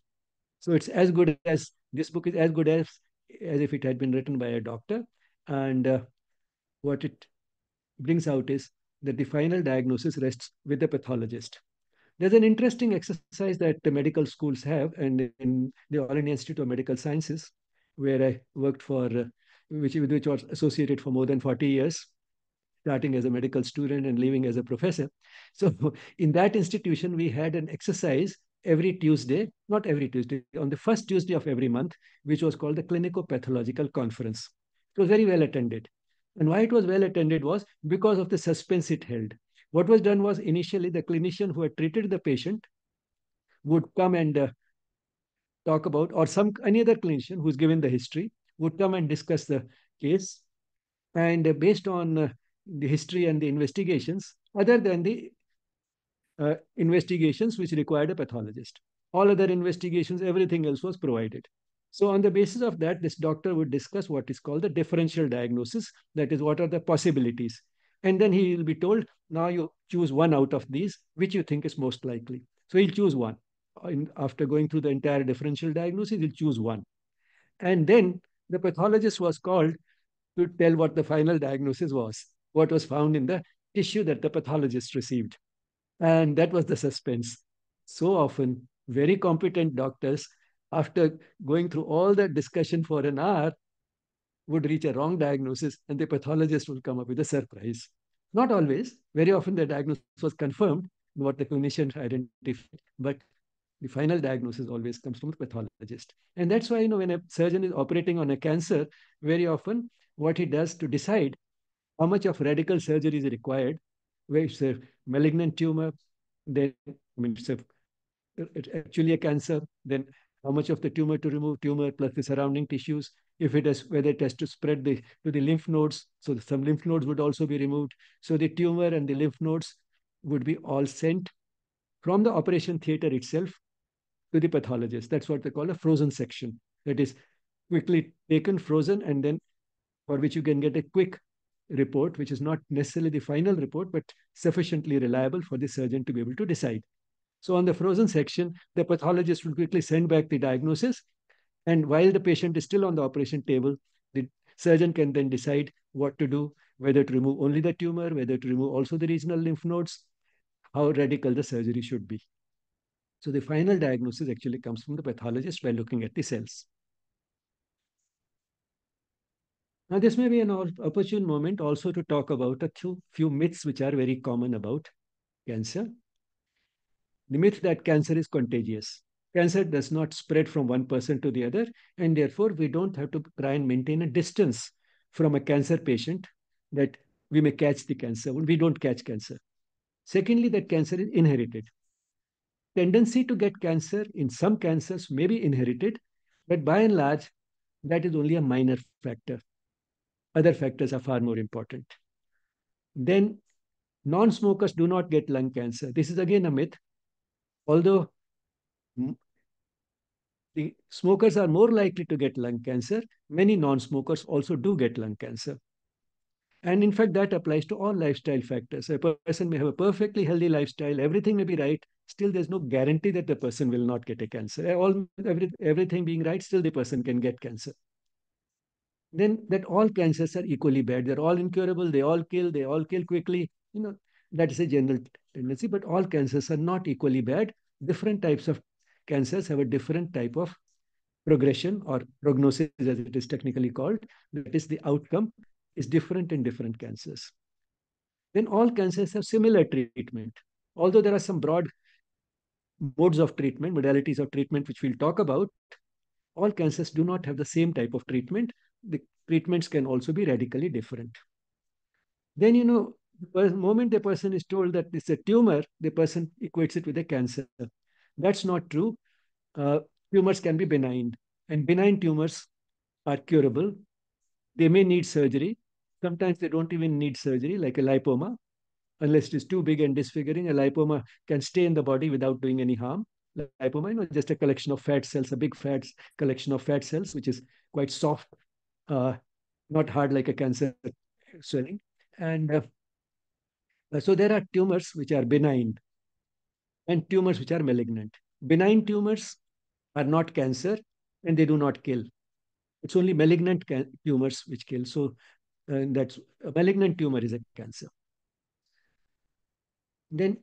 So it's as good as this book is as good as as if it had been written by a doctor. And uh, what it brings out is that the final diagnosis rests with the pathologist. There's an interesting exercise that the medical schools have, and in the All India Institute of Medical Sciences, where I worked for, which, which was associated for more than 40 years, starting as a medical student and leaving as a professor. [LAUGHS] So in that institution, we had an exercise every Tuesday, not every Tuesday, on the first Tuesday of every month, which was called the Clinico Pathological Conference. It was very well attended. And why it was well attended was because of the suspense it held. What was done was initially the clinician who had treated the patient would come and uh, talk about, or some any other clinician who's given the history would come and discuss the case. And uh, based on uh, the history and the investigations, other than the uh, investigations which required a pathologist. All other investigations, everything else was provided. So on the basis of that, this doctor would discuss what is called the differential diagnosis. That is, what are the possibilities? And then he will be told, now you choose one out of these, which you think is most likely. So he'll choose one. After going through the entire differential diagnosis, he'll choose one. And then the pathologist was called to tell what the final diagnosis was, what was found in the tissue that the pathologist received. And that was the suspense. So often, very competent doctors, after going through all that discussion for an hour, would reach a wrong diagnosis and the pathologist will come up with a surprise. Not always. Very often the diagnosis was confirmed, what the clinician identified, but the final diagnosis always comes from the pathologist. And that's why, you know, when a surgeon is operating on a cancer, very often what he does to decide how much of radical surgery is required where it's a malignant tumor, then I mean it's, a, it's actually a cancer, then how much of the tumor to remove, tumor plus the surrounding tissues, if it is whether it has to spread the to the lymph nodes, so some lymph nodes would also be removed. So the tumor and the lymph nodes would be all sent from the operation theater itself to the pathologist. That's what they call a frozen section. That is quickly taken, frozen, and then for which you can get a quick report, which is not necessarily the final report, but sufficiently reliable for the surgeon to be able to decide. So on the frozen section, the pathologist will quickly send back the diagnosis. And while the patient is still on the operation table, the surgeon can then decide what to do, whether to remove only the tumor, whether to remove also the regional lymph nodes, how radical the surgery should be. So the final diagnosis actually comes from the pathologist by looking at the cells. Now, this may be an opportune moment also to talk about a few, few myths which are very common about cancer. The myth that cancer is contagious. Cancer does not spread from one person to the other, and therefore we don't have to try and maintain a distance from a cancer patient that we may catch the cancer. We don't catch cancer. Secondly, that cancer is inherited. Tendency to get cancer in some cancers may be inherited, but by and large, that is only a minor factor. Other factors are far more important. Then non-smokers do not get lung cancer. This is again a myth. Although hmm. the smokers are more likely to get lung cancer, many non-smokers also do get lung cancer. And in fact, that applies to all lifestyle factors. A person may have a perfectly healthy lifestyle, everything may be right, still there's no guarantee that the person will not get a cancer. All every, everything being right, still the person can get cancer. Then that all cancers are equally bad. They're all incurable. They all kill. They all kill quickly. You know that is a general tendency. But all cancers are not equally bad. Different types of cancers have a different type of progression or prognosis, as it is technically called. That is the outcome is different in different cancers. Then all cancers have similar treatment. Although there are some broad modes of treatment, modalities of treatment, which we'll talk about, all cancers do not have the same type of treatment. The treatments can also be radically different. Then, you know, the moment the person is told that it's a tumor, the person equates it with a cancer. That's not true. Uh, tumors can be benign, and benign tumors are curable. They may need surgery. Sometimes they don't even need surgery, like a lipoma unless it is too big and disfiguring, a lipoma can stay in the body without doing any harm. Lipoma, you know, just a collection of fat cells, a big fat collection of fat cells, which is quite soft, uh, not hard like a cancer swelling. And uh, so there are tumors which are benign and tumors which are malignant. Benign tumors are not cancer and they do not kill. It's only malignant tumors which kill. So uh, that's a malignant tumor is a cancer then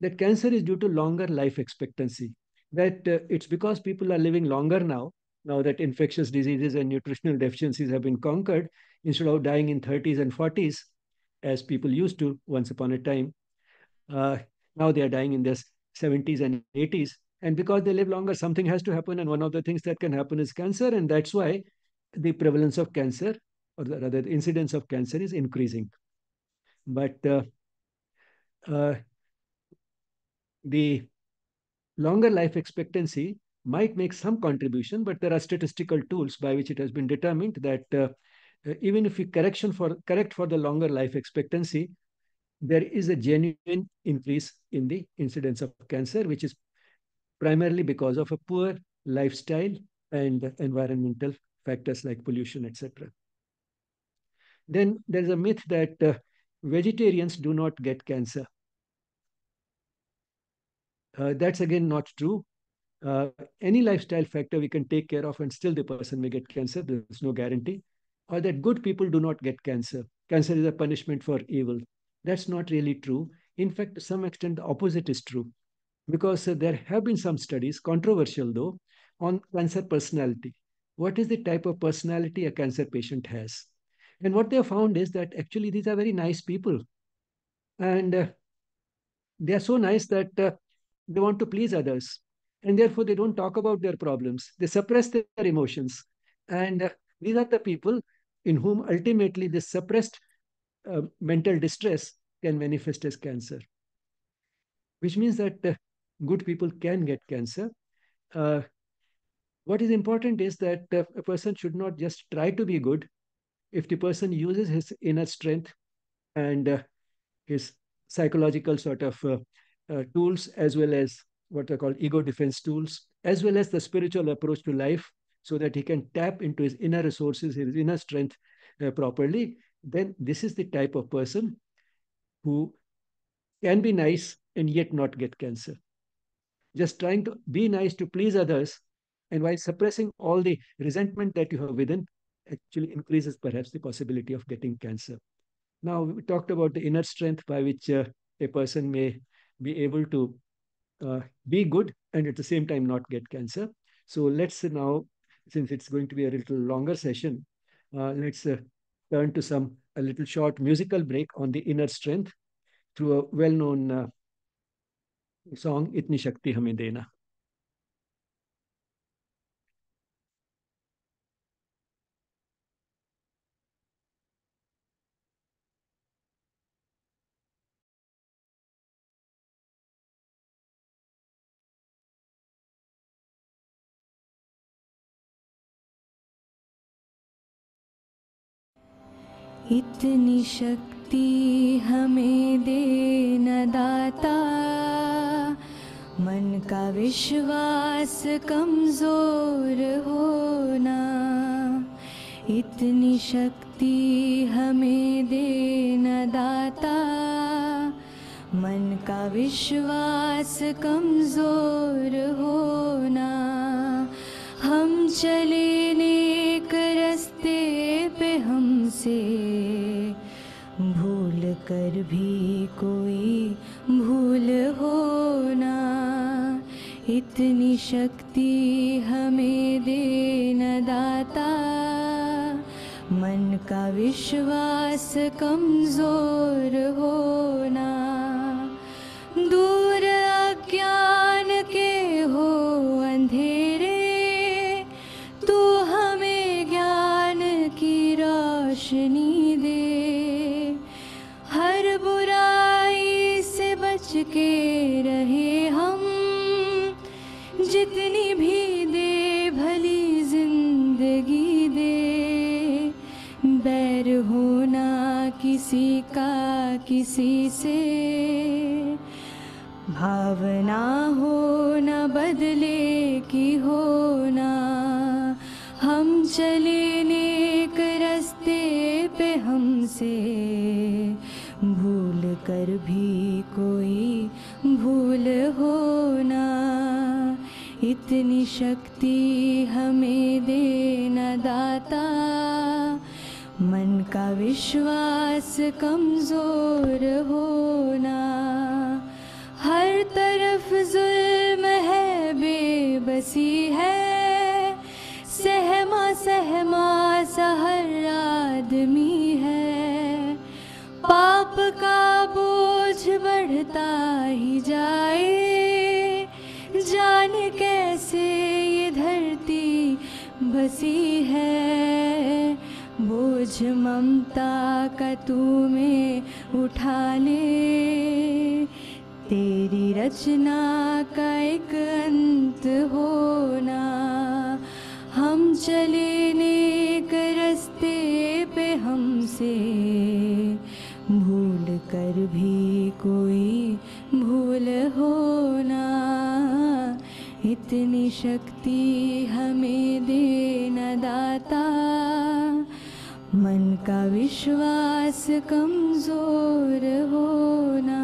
that cancer is due to longer life expectancy. That uh, it's because people are living longer now, now that infectious diseases and nutritional deficiencies have been conquered, instead of dying in 30s and 40s, as people used to once upon a time, uh, now they are dying in their 70s and 80s. And because they live longer, something has to happen. And one of the things that can happen is cancer. And that's why the prevalence of cancer, or rather, the incidence of cancer is increasing. But uh, uh, the longer life expectancy might make some contribution, but there are statistical tools by which it has been determined that uh, even if we correction for correct for the longer life expectancy, there is a genuine increase in the incidence of cancer, which is primarily because of a poor lifestyle and environmental factors like pollution, etc. Then there's a myth that uh, vegetarians do not get cancer. Uh, that's again not true. Uh, any lifestyle factor we can take care of and still the person may get cancer. There's no guarantee. Or that good people do not get cancer. Cancer is a punishment for evil. That's not really true. In fact, to some extent, the opposite is true. Because uh, there have been some studies, controversial though, on cancer personality. What is the type of personality a cancer patient has? And what they have found is that actually these are very nice people. And uh, they are so nice that uh, they want to please others. And therefore, they don't talk about their problems. They suppress their emotions. And uh, these are the people in whom ultimately this suppressed uh, mental distress can manifest as cancer. Which means that uh, good people can get cancer. Uh, what is important is that uh, a person should not just try to be good. If the person uses his inner strength and uh, his psychological sort of uh, tools as well as what are called ego defense tools, as well as the spiritual approach to life so that he can tap into his inner resources, his inner strength uh, properly, then this is the type of person who can be nice and yet not get cancer. Just trying to be nice to please others and while suppressing all the resentment that you have within actually increases perhaps the possibility of getting cancer. Now, we talked about the inner strength by which uh, a person may be able to uh, be good and at the same time not get cancer. So let's now, since it's going to be a little longer session, uh, let's uh, turn to some a little short musical break on the inner strength through a well-known uh, song, Itni Shakti Hame. इतनी शक्ति हमें दे न दाता। मन का विश्वास कमज़ोर होना। इतनी शक्ति हमें दे न दाता। मन का विश्वास कमज़ोर होना। हम चले नेक रस्ते पे हमसे भूल कर भी कोई भूल होना। इतनी शक्ति हमें देना दाता। मन का विश्वास कमज़ोर होना। दूर अज्ञान किसी का किसी से भावना हो न बदले की हो होना हम चले नेक रस्ते पे हमसे, भूल कर भी कोई भूल हो होना इतनी शक्ति हमें देना दाता मन का विश्वास कमज़ोर होना, हर तरफ़ जुल्म है, बेबसी है। सहमा सहमा सा हर आदमी है। पाप का बोझ बढ़ता ही जाए। जान कैसे ये धरती बसी है? बोझ ममता का तू में उठा ले। तेरी रचना का एक अंत होना। हम चले नेक रस्ते पे हमसे। भूल कर भी कोई भूल होना। इतनी शक्ति हमें देना दाता। मन का विश्वास कमजोर होना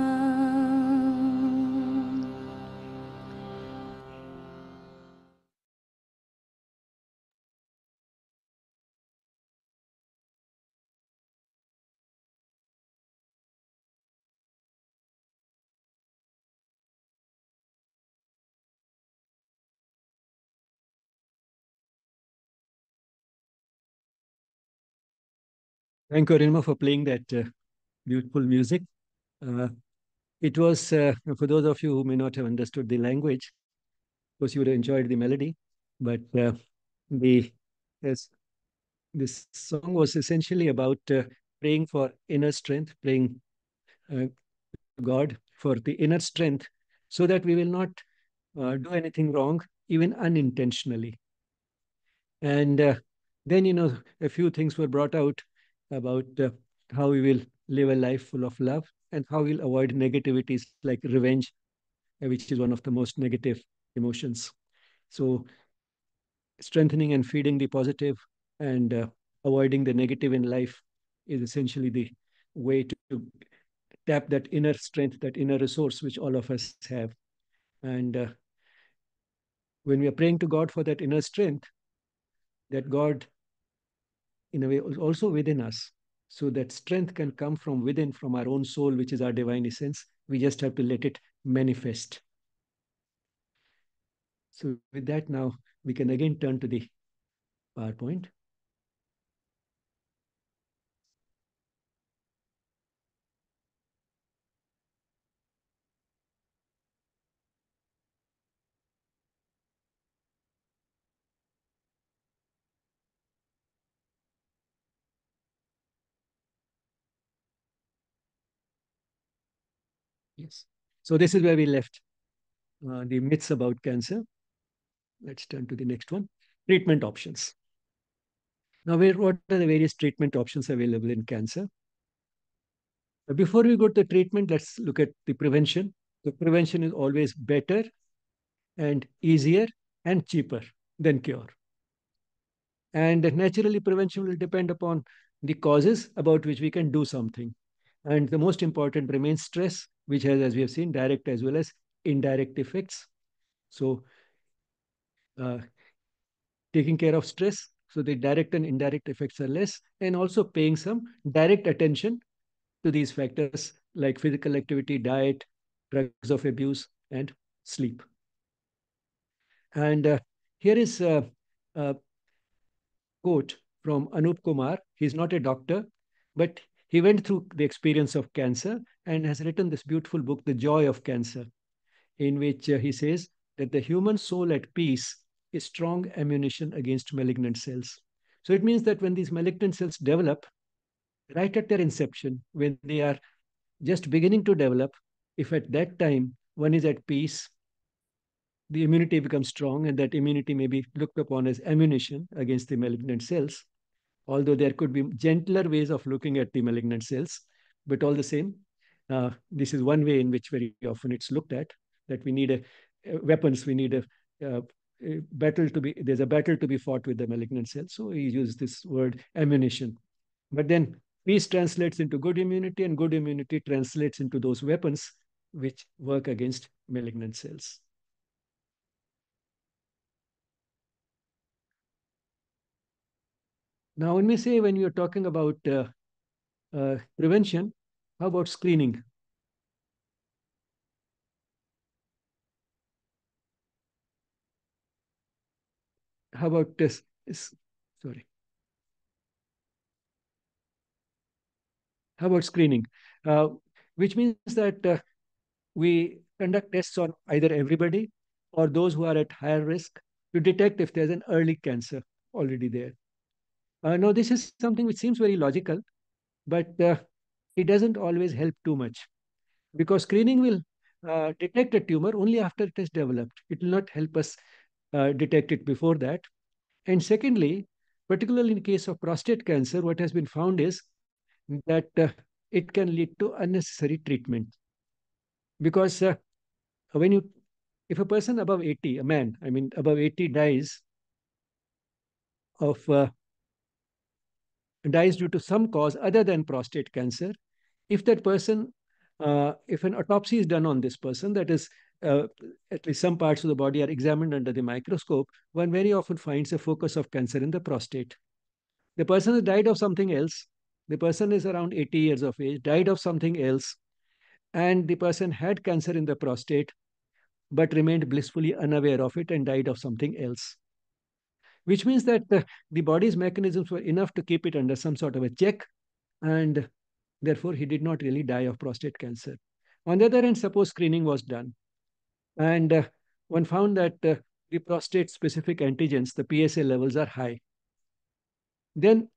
Thank you, Arinma, for playing that uh, beautiful music. Uh, it was, uh, for those of you who may not have understood the language, of course, you would have enjoyed the melody, but uh, the yes, this song was essentially about uh, praying for inner strength, praying God for the inner strength, so that we will not uh, do anything wrong, even unintentionally. And uh, then, you know, a few things were brought out about uh, how we will live a life full of love and how we'll avoid negativities like revenge, uh, which is one of the most negative emotions. So, strengthening and feeding the positive and uh, avoiding the negative in life is essentially the way to, to tap that inner strength, that inner resource which all of us have. And uh, when we are praying to God for that inner strength, that God, in a way, also within us. So that strength can come from within, from our own soul, which is our divine essence. We just have to let it manifest. So with that, now we can again turn to the PowerPoint. Yes. So this is where we left uh, the myths about cancer. Let's turn to the next one. Treatment options. Now, what are the various treatment options available in cancer? Before we go to treatment, let's look at the prevention. The prevention is always better and easier and cheaper than cure. And naturally, prevention will depend upon the causes about which we can do something. And the most important remains stress which has, as we have seen, direct as well as indirect effects. So, uh, taking care of stress, so the direct and indirect effects are less, and also paying some direct attention to these factors like physical activity, diet, drugs of abuse, and sleep. And uh, here is a, a quote from Anup Kumar. He's not a doctor, but he went through the experience of cancer and has written this beautiful book, The Joy of Cancer, in which uh, he says that the human soul at peace is strong ammunition against malignant cells. So it means that when these malignant cells develop, right at their inception, when they are just beginning to develop, if at that time one is at peace, the immunity becomes strong, and that immunity may be looked upon as ammunition against the malignant cells. Although there could be gentler ways of looking at the malignant cells, but all the same, uh, this is one way in which very often it's looked at that we need a, a weapons, we need a, a, a, battle to be there's a battle to be fought with the malignant cells. So he uses this word ammunition. But then peace translates into good immunity, and good immunity translates into those weapons which work against malignant cells. Now, when we say when you're talking about uh, uh, prevention, how about screening? How about this? Sorry. How about screening? Uh, which means that uh, we conduct tests on either everybody or those who are at higher risk to detect if there's an early cancer already there. Uh, now, this is something which seems very logical, but uh, it doesn't always help too much because screening will uh, detect a tumor only after it has developed. It will not help us uh, detect it before that. And secondly, particularly in case of prostate cancer, what has been found is that uh, it can lead to unnecessary treatment because when you if a person above 80 a man i mean above 80 dies of uh, dies due to some cause other than prostate cancer, if that person, uh, if an autopsy is done on this person, that is, uh, at least some parts of the body are examined under the microscope, one very often finds a focus of cancer in the prostate. The person has died of something else. The person is around 80 years of age, died of something else, and the person had cancer in the prostate, but remained blissfully unaware of it and died of something else which means that the, the body's mechanisms were enough to keep it under some sort of a check, and therefore he did not really die of prostate cancer. On the other hand, suppose screening was done, and uh, one found that uh, the prostate specific antigens, the PSA levels, are high. Then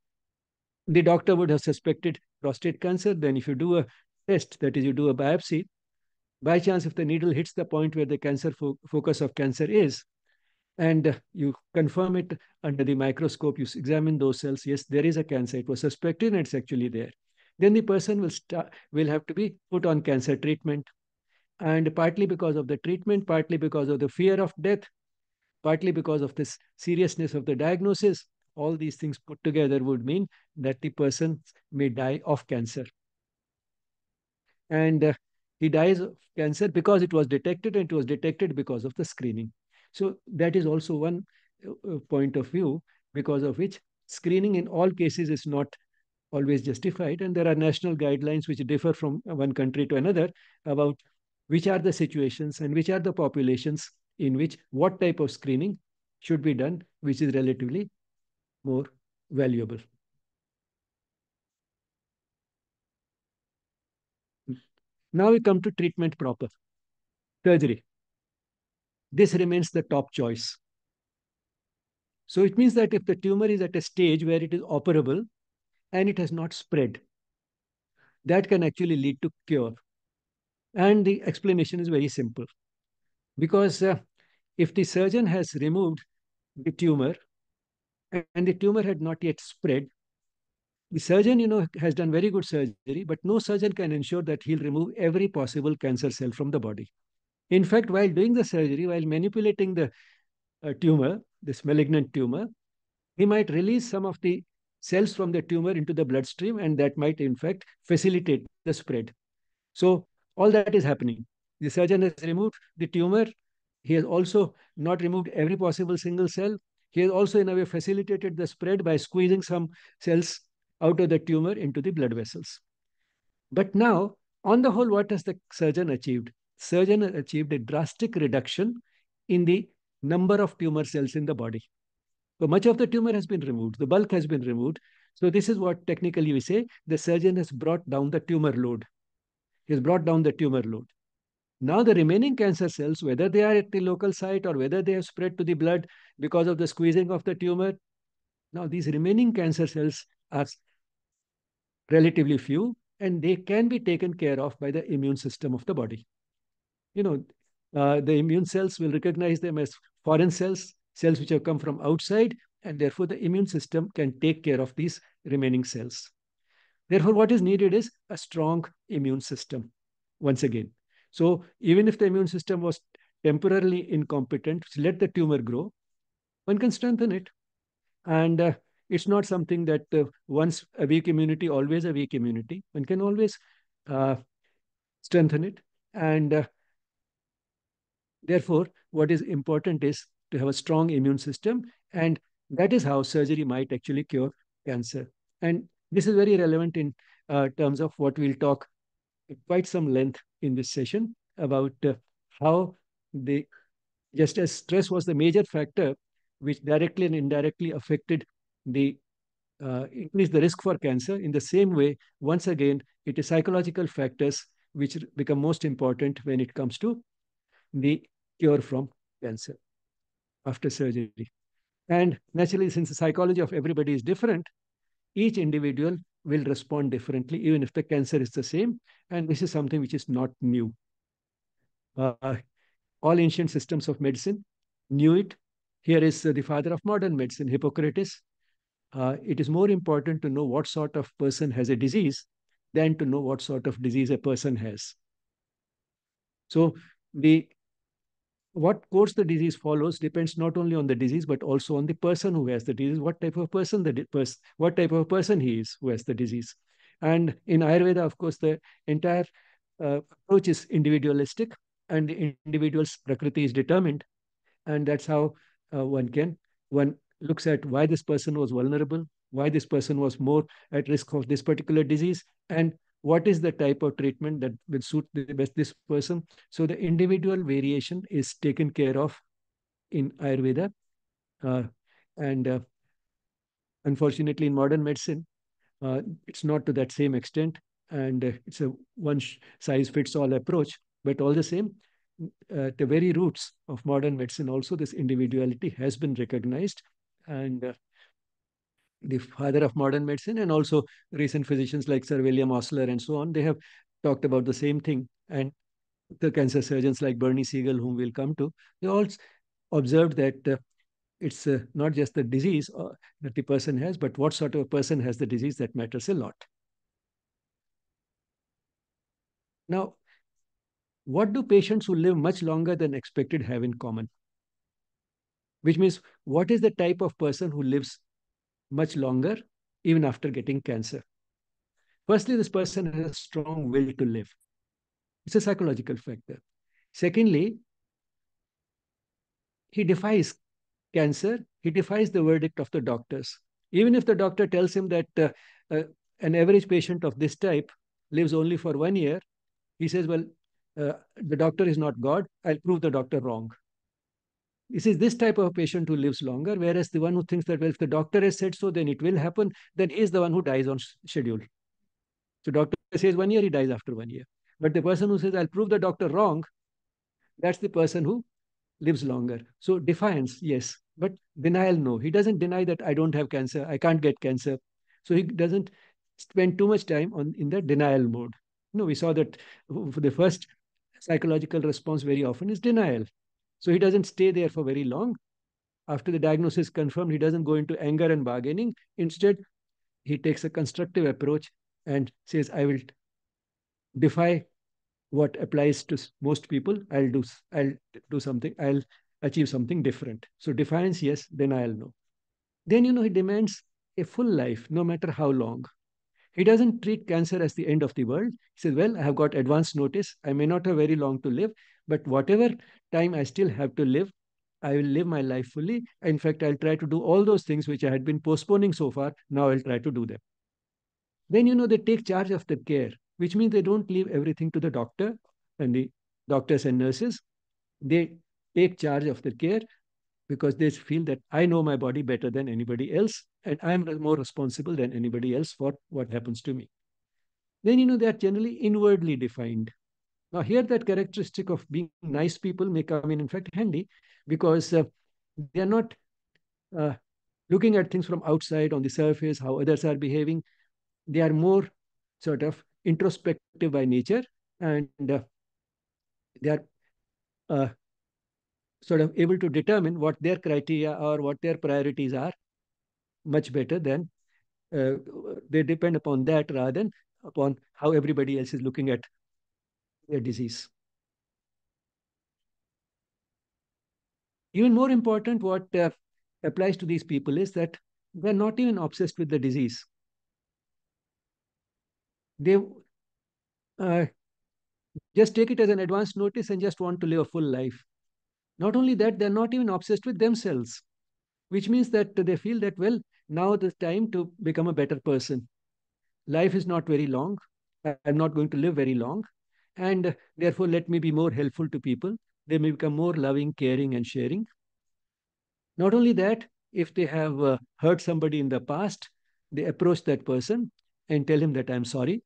the doctor would have suspected prostate cancer. Then, if you do a test, that is, you do a biopsy, by chance, if the needle hits the point where the cancer fo focus of cancer is, and you confirm it under the microscope, you examine those cells, yes, there is a cancer. It was suspected and it's actually there. Then the person will start will have to be put on cancer treatment. And partly because of the treatment, partly because of the fear of death, partly because of this seriousness of the diagnosis, all these things put together would mean that the person may die of cancer. And uh, he dies of cancer because it was detected and it was detected because of the screening. So that is also one uh, uh, point of view because of which screening in all cases is not always justified. And there are national guidelines which differ from one country to another about which are the situations and which are the populations in which what type of screening should be done, which is relatively more valuable. Now we come to treatment proper, surgery this remains the top choice. So it means that if the tumor is at a stage where it is operable and it has not spread, that can actually lead to cure. And the explanation is very simple. Because uh, if the surgeon has removed the tumor and the tumor had not yet spread, the surgeon, you know, has done very good surgery, but no surgeon can ensure that he'll remove every possible cancer cell from the body. In fact, while doing the surgery, while manipulating the uh, tumor, this malignant tumor, he might release some of the cells from the tumor into the bloodstream, and that might, in fact, facilitate the spread. So, all that is happening. The surgeon has removed the tumor. He has also not removed every possible single cell. He has also, in a way, facilitated the spread by squeezing some cells out of the tumor into the blood vessels. But now, on the whole, what has the surgeon achieved? Surgeon achieved a drastic reduction in the number of tumor cells in the body. So much of the tumor has been removed, the bulk has been removed. So this is what technically we say the surgeon has brought down the tumor load. He has brought down the tumor load. Now the remaining cancer cells, whether they are at the local site or whether they have spread to the blood because of the squeezing of the tumor, now these remaining cancer cells are relatively few and they can be taken care of by the immune system of the body. You know, uh, the immune cells will recognize them as foreign cells, cells which have come from outside, and therefore the immune system can take care of these remaining cells. Therefore, what is needed is a strong immune system once again. So even if the immune system was temporarily incompetent, let the tumor grow, one can strengthen it. And uh, it's not something that uh, once a weak immunity, always a weak immunity. One can always uh, strengthen it. And uh, therefore, what is important is to have a strong immune system. And that is how surgery might actually cure cancer. And this is very relevant in uh, terms of what we'll talk quite some length in this session about uh, how the just as stress was the major factor which directly and indirectly affected the uh, increase the risk for cancer. In the same way, once again, it is psychological factors which become most important when it comes to the cure from cancer after surgery. And naturally, since the psychology of everybody is different, each individual will respond differently, even if the cancer is the same. And this is something which is not new. Uh, all ancient systems of medicine knew it. Here is uh, the father of modern medicine, Hippocrates, uh, it is more important to know what sort of person has a disease than to know what sort of disease a person has. So the what course the disease follows depends not only on the disease but also on the person who has the disease, what type of person the person, what type of person he is who has the disease. And in Ayurveda, of course, the entire uh, approach is individualistic, and the individual's prakriti is determined, and that's how uh, one can one looks at why this person was vulnerable, why this person was more at risk of this particular disease, and what is the type of treatment that will suit the best this person. So the individual variation is taken care of in Ayurveda. Uh, and uh, unfortunately, in modern medicine, uh, it's not to that same extent. And uh, it's a one size fits all approach. But all the same, uh, the very roots of modern medicine, also this individuality has been recognized and uh, the father of modern medicine, and also recent physicians like Sir William Osler and so on, they have talked about the same thing. And the cancer surgeons like Bernie Siegel, whom we'll come to, they all observed that uh, it's uh, not just the disease uh, that the person has, but what sort of a person has the disease that matters a lot. Now, what do patients who live much longer than expected have in common? which means what is the type of person who lives much longer even after getting cancer? Firstly, this person has a strong will to live. It's a psychological factor. Secondly, he defies cancer, he defies the verdict of the doctors. Even if the doctor tells him that uh, uh, an average patient of this type lives only for one year, he says, Well, uh, the doctor is not God. I'll prove the doctor wrong. This is this type of patient who lives longer, whereas the one who thinks that, well, if the doctor has said so, then it will happen, then is the one who dies on schedule. So doctor says one year, he dies after one year. But the person who says, I'll prove the doctor wrong, that's the person who lives longer. So defiance, yes. But denial, no. He doesn't deny that I don't have cancer, I can't get cancer. So he doesn't spend too much time on in the denial mode. No, we saw that for the first psychological response very often is denial. So he doesn't stay there for very long. After the diagnosis is confirmed, he doesn't go into anger and bargaining. Instead, he takes a constructive approach and says, I will defy what applies to most people. I'll do, I'll do something, I'll achieve something different. So defiance, yes, denial, no. Then, you know, he demands a full life, no matter how long. He doesn't treat cancer as the end of the world. He says, Well, I have got advance notice. I may not have very long to live, but whatever time I still have to live, I will live my life fully. In fact, I'll try to do all those things which I had been postponing so far. Now I'll try to do them. Then, you know, they take charge of the care, which means they don't leave everything to the doctor and the doctors and nurses. They take charge of the care because they feel that I know my body better than anybody else and I'm more responsible than anybody else for what happens to me. Then, you know, they are generally inwardly defined. Now, here that characteristic of being nice people may come in, in fact, handy because uh, they are not uh, looking at things from outside on the surface, how others are behaving. They are more sort of introspective by nature and uh, they are uh, sort of able to determine what their criteria or what their priorities are much better than uh, they depend upon that rather than upon how everybody else is looking at their disease. Even more important, what uh, applies to these people is that they're not even obsessed with the disease. They uh, just take it as an advance notice and just want to live a full life. Not only that, they're not even obsessed with themselves, which means that they feel that, well, now the time to become a better person. Life is not very long. I'm not going to live very long. And therefore, let me be more helpful to people. They may become more loving, caring, and sharing. Not only that, if they have uh, hurt somebody in the past, they approach that person and tell him that I'm sorry.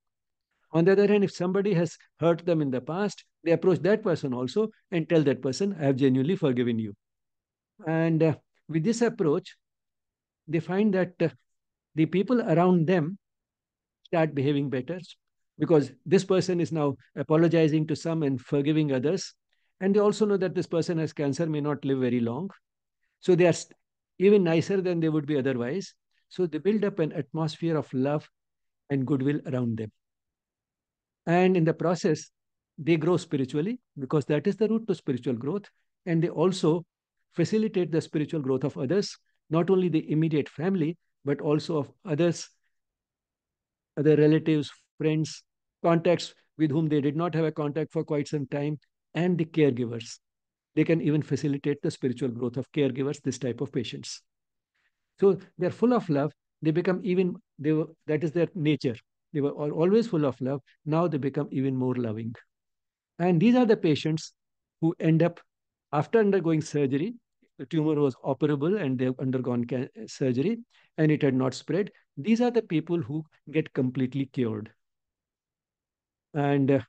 On the other hand, if somebody has hurt them in the past, they approach that person also and tell that person, I have genuinely forgiven you. And uh, with this approach, they find that uh, the people around them start behaving better because this person is now apologizing to some and forgiving others. And they also know that this person has cancer, may not live very long. So they are even nicer than they would be otherwise. So they build up an atmosphere of love and goodwill around them. And in the process, they grow spiritually because that is the route to spiritual growth. And they also facilitate the spiritual growth of others, not only the immediate family, but also of others, other relatives, friends, contacts with whom they did not have a contact for quite some time, and the caregivers. They can even facilitate the spiritual growth of caregivers, this type of patients. So they're full of love. They become even, they were, that is their nature. They were always full of love. Now they become even more loving. And these are the patients who end up, after undergoing surgery, the tumor was operable and they've undergone surgery and it had not spread. These are the people who get completely cured. And uh,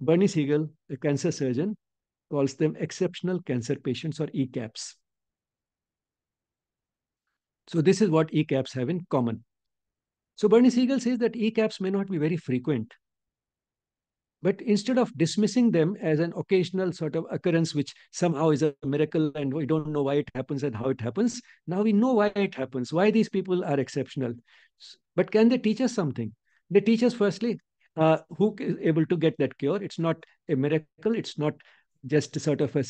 Bernie Siegel, a cancer surgeon, calls them exceptional cancer patients or ECAPs. So this is what ECAPs have in common. So Bernie Siegel says that ECAPs may not be very frequent, but instead of dismissing them as an occasional sort of occurrence, which somehow is a miracle and we don't know why it happens and how it happens, now we know why it happens, why these people are exceptional. But can they teach us something? They teach us, firstly, uh, who is able to get that cure. It's not a miracle. It's not just sort of a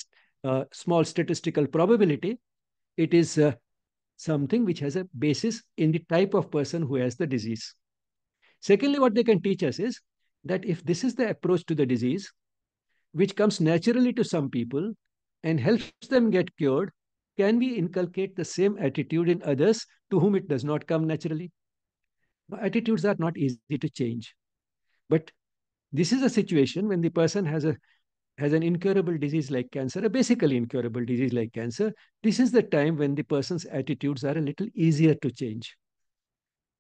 uh, small statistical probability. It is uh, something which has a basis in the type of person who has the disease. Secondly, what they can teach us is that if this is the approach to the disease, which comes naturally to some people and helps them get cured, can we inculcate the same attitude in others to whom it does not come naturally? Attitudes are not easy to change. But this is a situation when the person has a has an incurable disease like cancer, a basically incurable disease like cancer, this is the time when the person's attitudes are a little easier to change.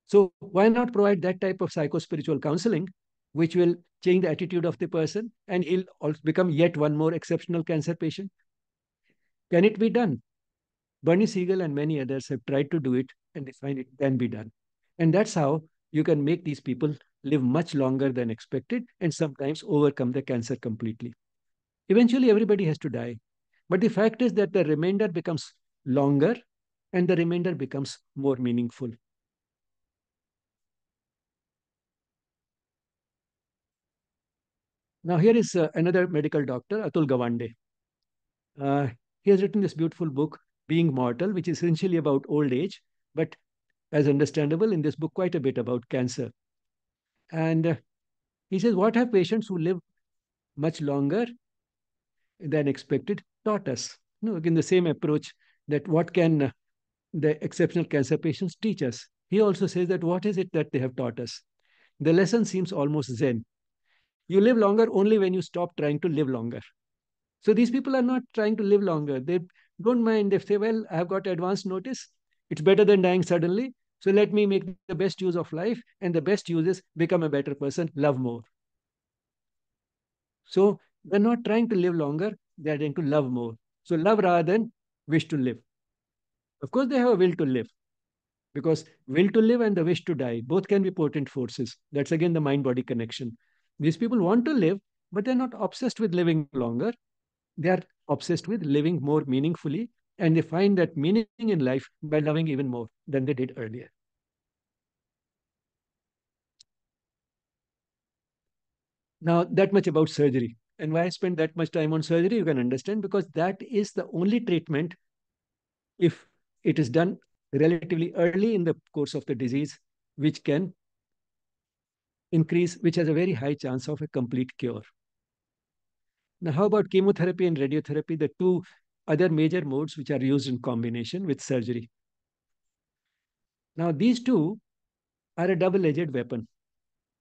So why not provide that type of psychospiritual counseling, which will change the attitude of the person and he'll also become yet one more exceptional cancer patient? Can it be done? Bernie Siegel and many others have tried to do it and they find it can be done. And that's how you can make these people live much longer than expected and sometimes overcome the cancer completely. Eventually, everybody has to die. But the fact is that the remainder becomes longer and the remainder becomes more meaningful. Now, here is uh, another medical doctor, Atul Gawande. Uh, he has written this beautiful book, Being Mortal, which is essentially about old age, but as understandable in this book, quite a bit about cancer. And uh, he says, What have patients who live much longer than expected taught us? You know, again, the same approach that what can the exceptional cancer patients teach us? He also says that what is it that they have taught us? The lesson seems almost Zen. You live longer only when you stop trying to live longer. So these people are not trying to live longer. They don't mind. They say, well, I've got advance notice. It's better than dying suddenly. So let me make the best use of life. And the best use is become a better person, love more. So they're not trying to live longer. They're trying to love more. So love rather than wish to live. Of course, they have a will to live because will to live and the wish to die both can be potent forces. That's again the mind body connection. These people want to live, but they're not obsessed with living longer. They are obsessed with living more meaningfully, and they find that meaning in life by loving even more than they did earlier. Now, that much about surgery. And why I spend that much time on surgery, you can understand, because that is the only treatment, if it is done relatively early in the course of the disease, which can increase, which has a very high chance of a complete cure. Now, how about chemotherapy and radiotherapy, the two other major modes which are used in combination with surgery? Now, these two are a double-edged weapon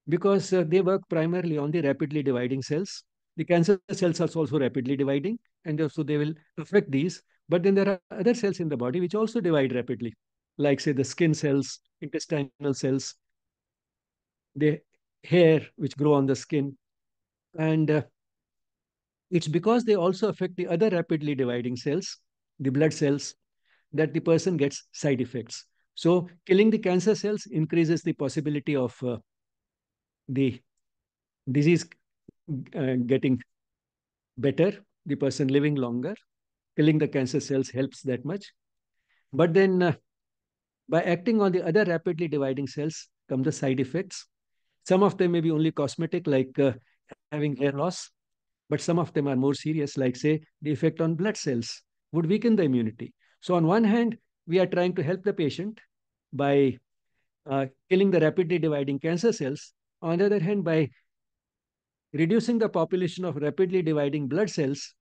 because uh, they work primarily on the rapidly dividing cells. The cancer cells are also rapidly dividing, and so they will affect these. But then there are other cells in the body which also divide rapidly, like, say, the skin cells, intestinal cells, the hair which grow on the skin. And uh, it's because they also affect the other rapidly dividing cells, the blood cells, that the person gets side effects. So killing the cancer cells increases the possibility of uh, the disease uh, getting better, the person living longer. Killing the cancer cells helps that much. But then uh, by acting on the other rapidly dividing cells come the side effects. Some of them may be only cosmetic, like uh, having hair loss, but some of them are more serious, like, say, the effect on blood cells would weaken the immunity. So, on one hand, we are trying to help the patient by uh, killing the rapidly dividing cancer cells. On the other hand, by reducing the population of rapidly dividing blood cells,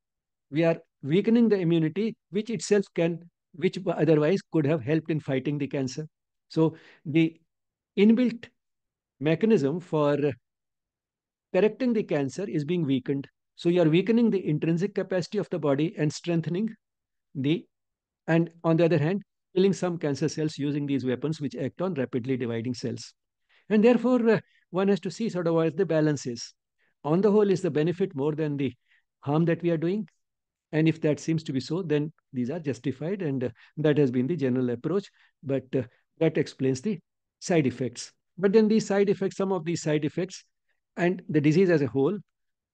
we are weakening the immunity, which itself can, which otherwise could have helped in fighting the cancer. So, the inbuilt mechanism for correcting the cancer is being weakened. So you are weakening the intrinsic capacity of the body and strengthening the, and on the other hand, killing some cancer cells using these weapons which act on rapidly dividing cells. And therefore, uh, one has to see sort of what the balance is. On the whole, is the benefit more than the harm that we are doing? And if that seems to be so, then these are justified, and uh, that has been the general approach. But uh, that explains the side effects. But then these side effects, some of these side effects, and the disease as a whole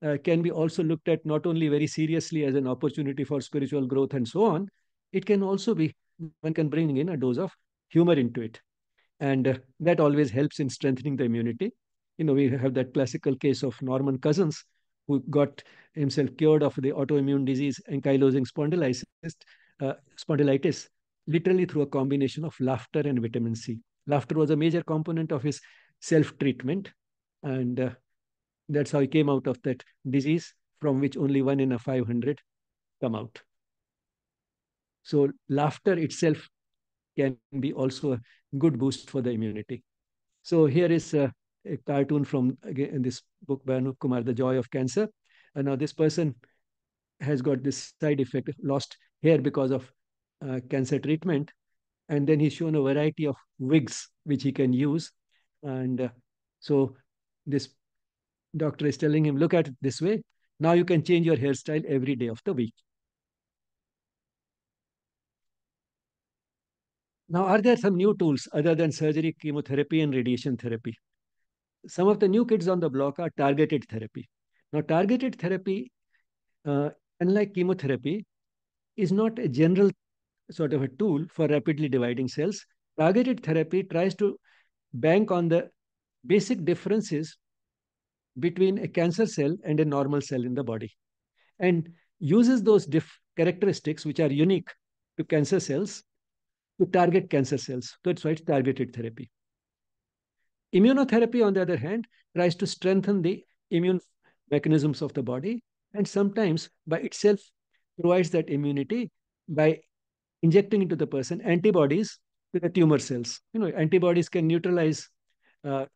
uh, can be also looked at not only very seriously as an opportunity for spiritual growth and so on, it can also be, one can bring in a dose of humor into it. And uh, that always helps in strengthening the immunity. You know, we have that classical case of Norman Cousins, who got himself cured of the autoimmune disease ankylosing spondylitis, uh, spondylitis, literally through a combination of laughter and vitamin C. Laughter was a major component of his self-treatment. And uh, that's how he came out of that disease from which only one in a 500 come out. So laughter itself can be also a good boost for the immunity. So here is a, a cartoon from again in this book by Anup Kumar, The Joy of Cancer. And now this person has got this side effect, lost hair because of uh, cancer treatment. And then he's shown a variety of wigs which he can use. And uh, so this doctor is telling him, look at it this way. Now you can change your hairstyle every day of the week. Now, are there some new tools other than surgery, chemotherapy, and radiation therapy? Some of the new kids on the block are targeted therapy. Now, targeted therapy, uh, unlike chemotherapy, is not a general sort of a tool for rapidly dividing cells. Targeted therapy tries to bank on the basic differences between a cancer cell and a normal cell in the body and uses those characteristics which are unique to cancer cells to target cancer cells. That's why it's targeted therapy. Immunotherapy, on the other hand, tries to strengthen the immune mechanisms of the body and sometimes by itself provides that immunity by injecting into the person antibodies to the tumor cells. You know, antibodies can neutralize uh,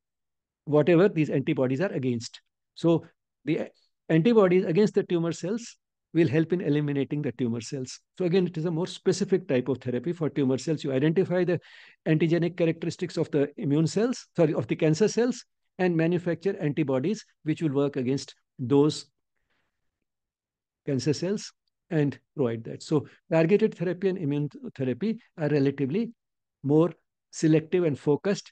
whatever these antibodies are against. So the antibodies against the tumor cells will help in eliminating the tumor cells. So again, it is a more specific type of therapy for tumor cells. You identify the antigenic characteristics of the immune cells, sorry, of the cancer cells, and manufacture antibodies which will work against those cancer cells and provide that. So targeted therapy and immune therapy are relatively more selective and focused,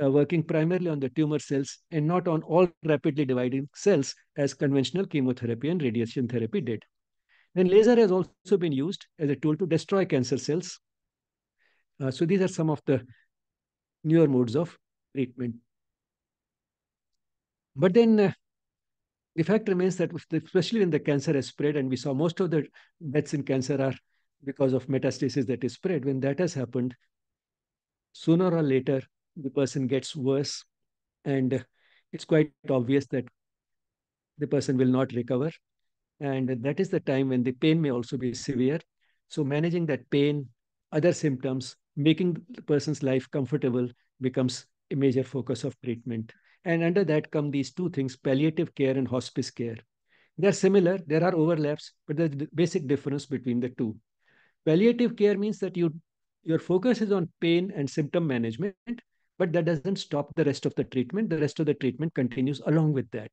uh, working primarily on the tumor cells and not on all rapidly dividing cells as conventional chemotherapy and radiation therapy did. Then laser has also been used as a tool to destroy cancer cells. Uh, so these are some of the newer modes of treatment. But then uh, the fact remains that especially when the cancer has spread, and we saw most of the deaths in cancer are because of metastasis that is spread, when that has happened, sooner or later, the person gets worse. And it's quite obvious that the person will not recover. And that is the time when the pain may also be severe. So managing that pain, other symptoms, making the person's life comfortable becomes a major focus of treatment. And under that come these two things, palliative care and hospice care. They're similar, there are overlaps, but there's the basic difference between the two. Palliative care means that you your focus is on pain and symptom management, but that doesn't stop the rest of the treatment. The rest of the treatment continues along with that.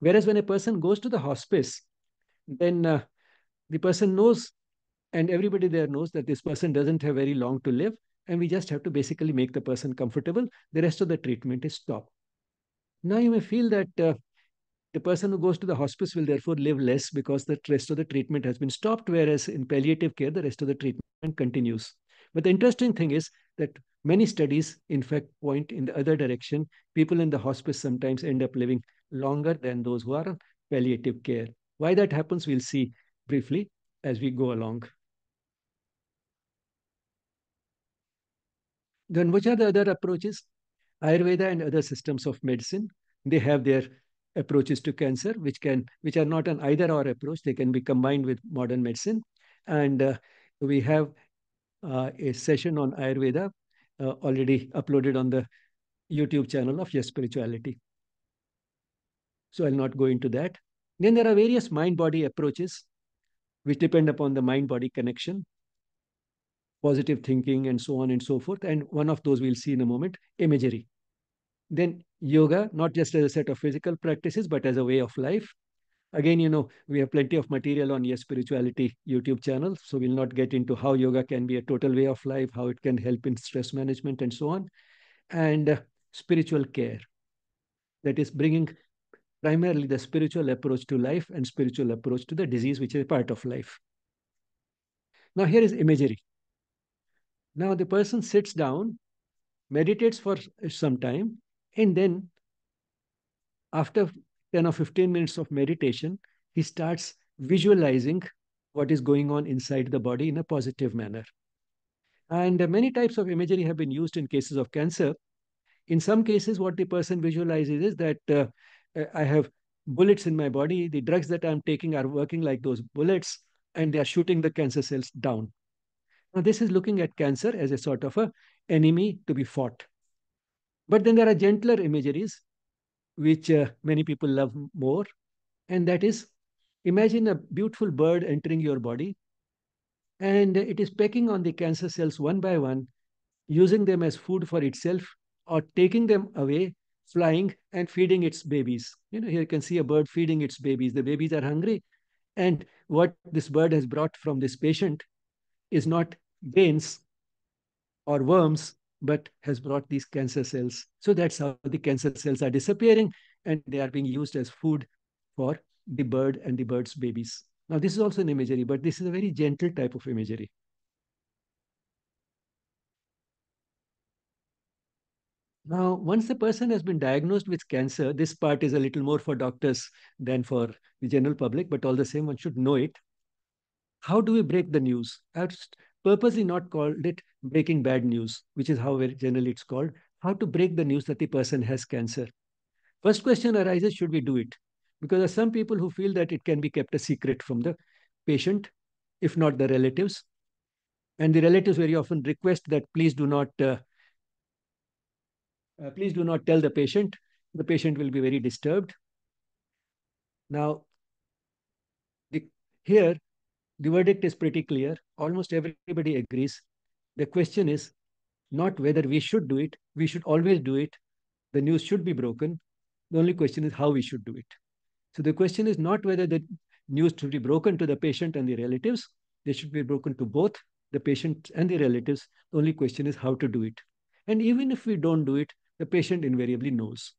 Whereas when a person goes to the hospice, then uh, the person knows, and everybody there knows that this person doesn't have very long to live, and we just have to basically make the person comfortable. The rest of the treatment is stopped. Now you may feel that uh, the person who goes to the hospice will therefore live less because the rest of the treatment has been stopped, whereas in palliative care, the rest of the treatment continues. But the interesting thing is that many studies, in fact, point in the other direction. People in the hospice sometimes end up living longer than those who are on palliative care. Why that happens, we'll see briefly as we go along. Then which are the other approaches? Ayurveda and other systems of medicine, they have their approaches to cancer, which can which are not an either or approach. They can be combined with modern medicine. And uh, we have uh, a session on Ayurveda uh, already uploaded on the YouTube channel of Yes Spirituality. So I'll not go into that. Then there are various mind-body approaches which depend upon the mind-body connection, positive thinking, and so on and so forth. And one of those we'll see in a moment, imagery. Then yoga, not just as a set of physical practices, but as a way of life. Again, you know, we have plenty of material on Yes Spirituality YouTube channel. So we'll not get into how yoga can be a total way of life, how it can help in stress management and so on. And uh, spiritual care. That is bringing primarily the spiritual approach to life and spiritual approach to the disease, which is part of life. Now, here is imagery. Now, the person sits down, meditates for some time, and then after 10 or 15 minutes of meditation, he starts visualizing what is going on inside the body in a positive manner. And many types of imagery have been used in cases of cancer. In some cases, what the person visualizes is that uh, I have bullets in my body. The drugs that I'm taking are working like those bullets, and they are shooting the cancer cells down. Now, this is looking at cancer as a sort of a enemy to be fought. But then there are gentler imageries which uh, many people love more. And that is imagine a beautiful bird entering your body and it is pecking on the cancer cells one by one, using them as food for itself or taking them away, flying and feeding its babies. You know, here you can see a bird feeding its babies. The babies are hungry. And what this bird has brought from this patient is not grains or worms, but has brought these cancer cells. So that's how the cancer cells are disappearing and they are being used as food for the bird and the bird's babies. Now, this is also an imagery, but this is a very gentle type of imagery. Now, once the person has been diagnosed with cancer, this part is a little more for doctors than for the general public, but all the same, one should know it. How do we break the news? I've purposely not called it breaking bad news, which is how generally it's called. how to break the news that the person has cancer. First question arises should we do it? Because there are some people who feel that it can be kept a secret from the patient, if not the relatives. And the relatives very often request that please do not uh, uh, please do not tell the patient. The patient will be very disturbed. Now, the, here, the verdict is pretty clear. Almost everybody agrees. The question is not whether we should do it. We should always do it. The news should be broken. The only question is how we should do it. So the question is not whether the news should be broken to the patient and the relatives. They should be broken to both the patient and the relatives. The only question is how to do it. And even if we don't do it, the patient invariably knows,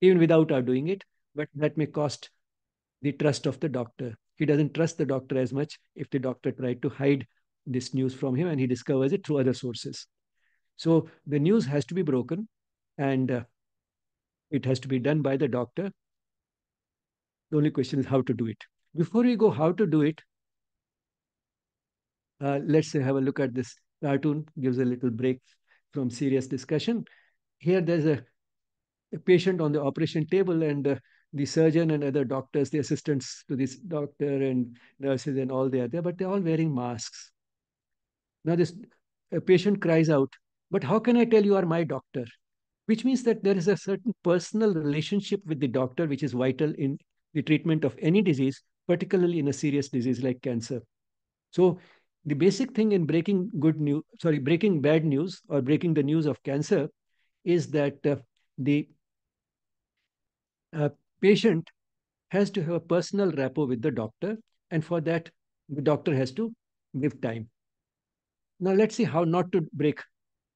even without our doing it, but that may cost the trust of the doctor. He doesn't trust the doctor as much if the doctor tried to hide this news from him and he discovers it through other sources. So the news has to be broken and uh, it has to be done by the doctor. The only question is how to do it. Before we go how to do it, uh, let's have a look at this cartoon, gives a little break from serious discussion. Here there's a, a patient on the operation table and uh, the surgeon and other doctors, the assistants to this doctor and nurses and all they are there, but they're all wearing masks. Now this patient cries out, but how can I tell you are my doctor? Which means that there is a certain personal relationship with the doctor, which is vital in the treatment of any disease, particularly in a serious disease like cancer. So the basic thing in breaking good news, sorry, breaking bad news or breaking the news of cancer is that uh, the uh, patient has to have a personal rapport with the doctor. And for that, the doctor has to give time. Now, let's see how not to break.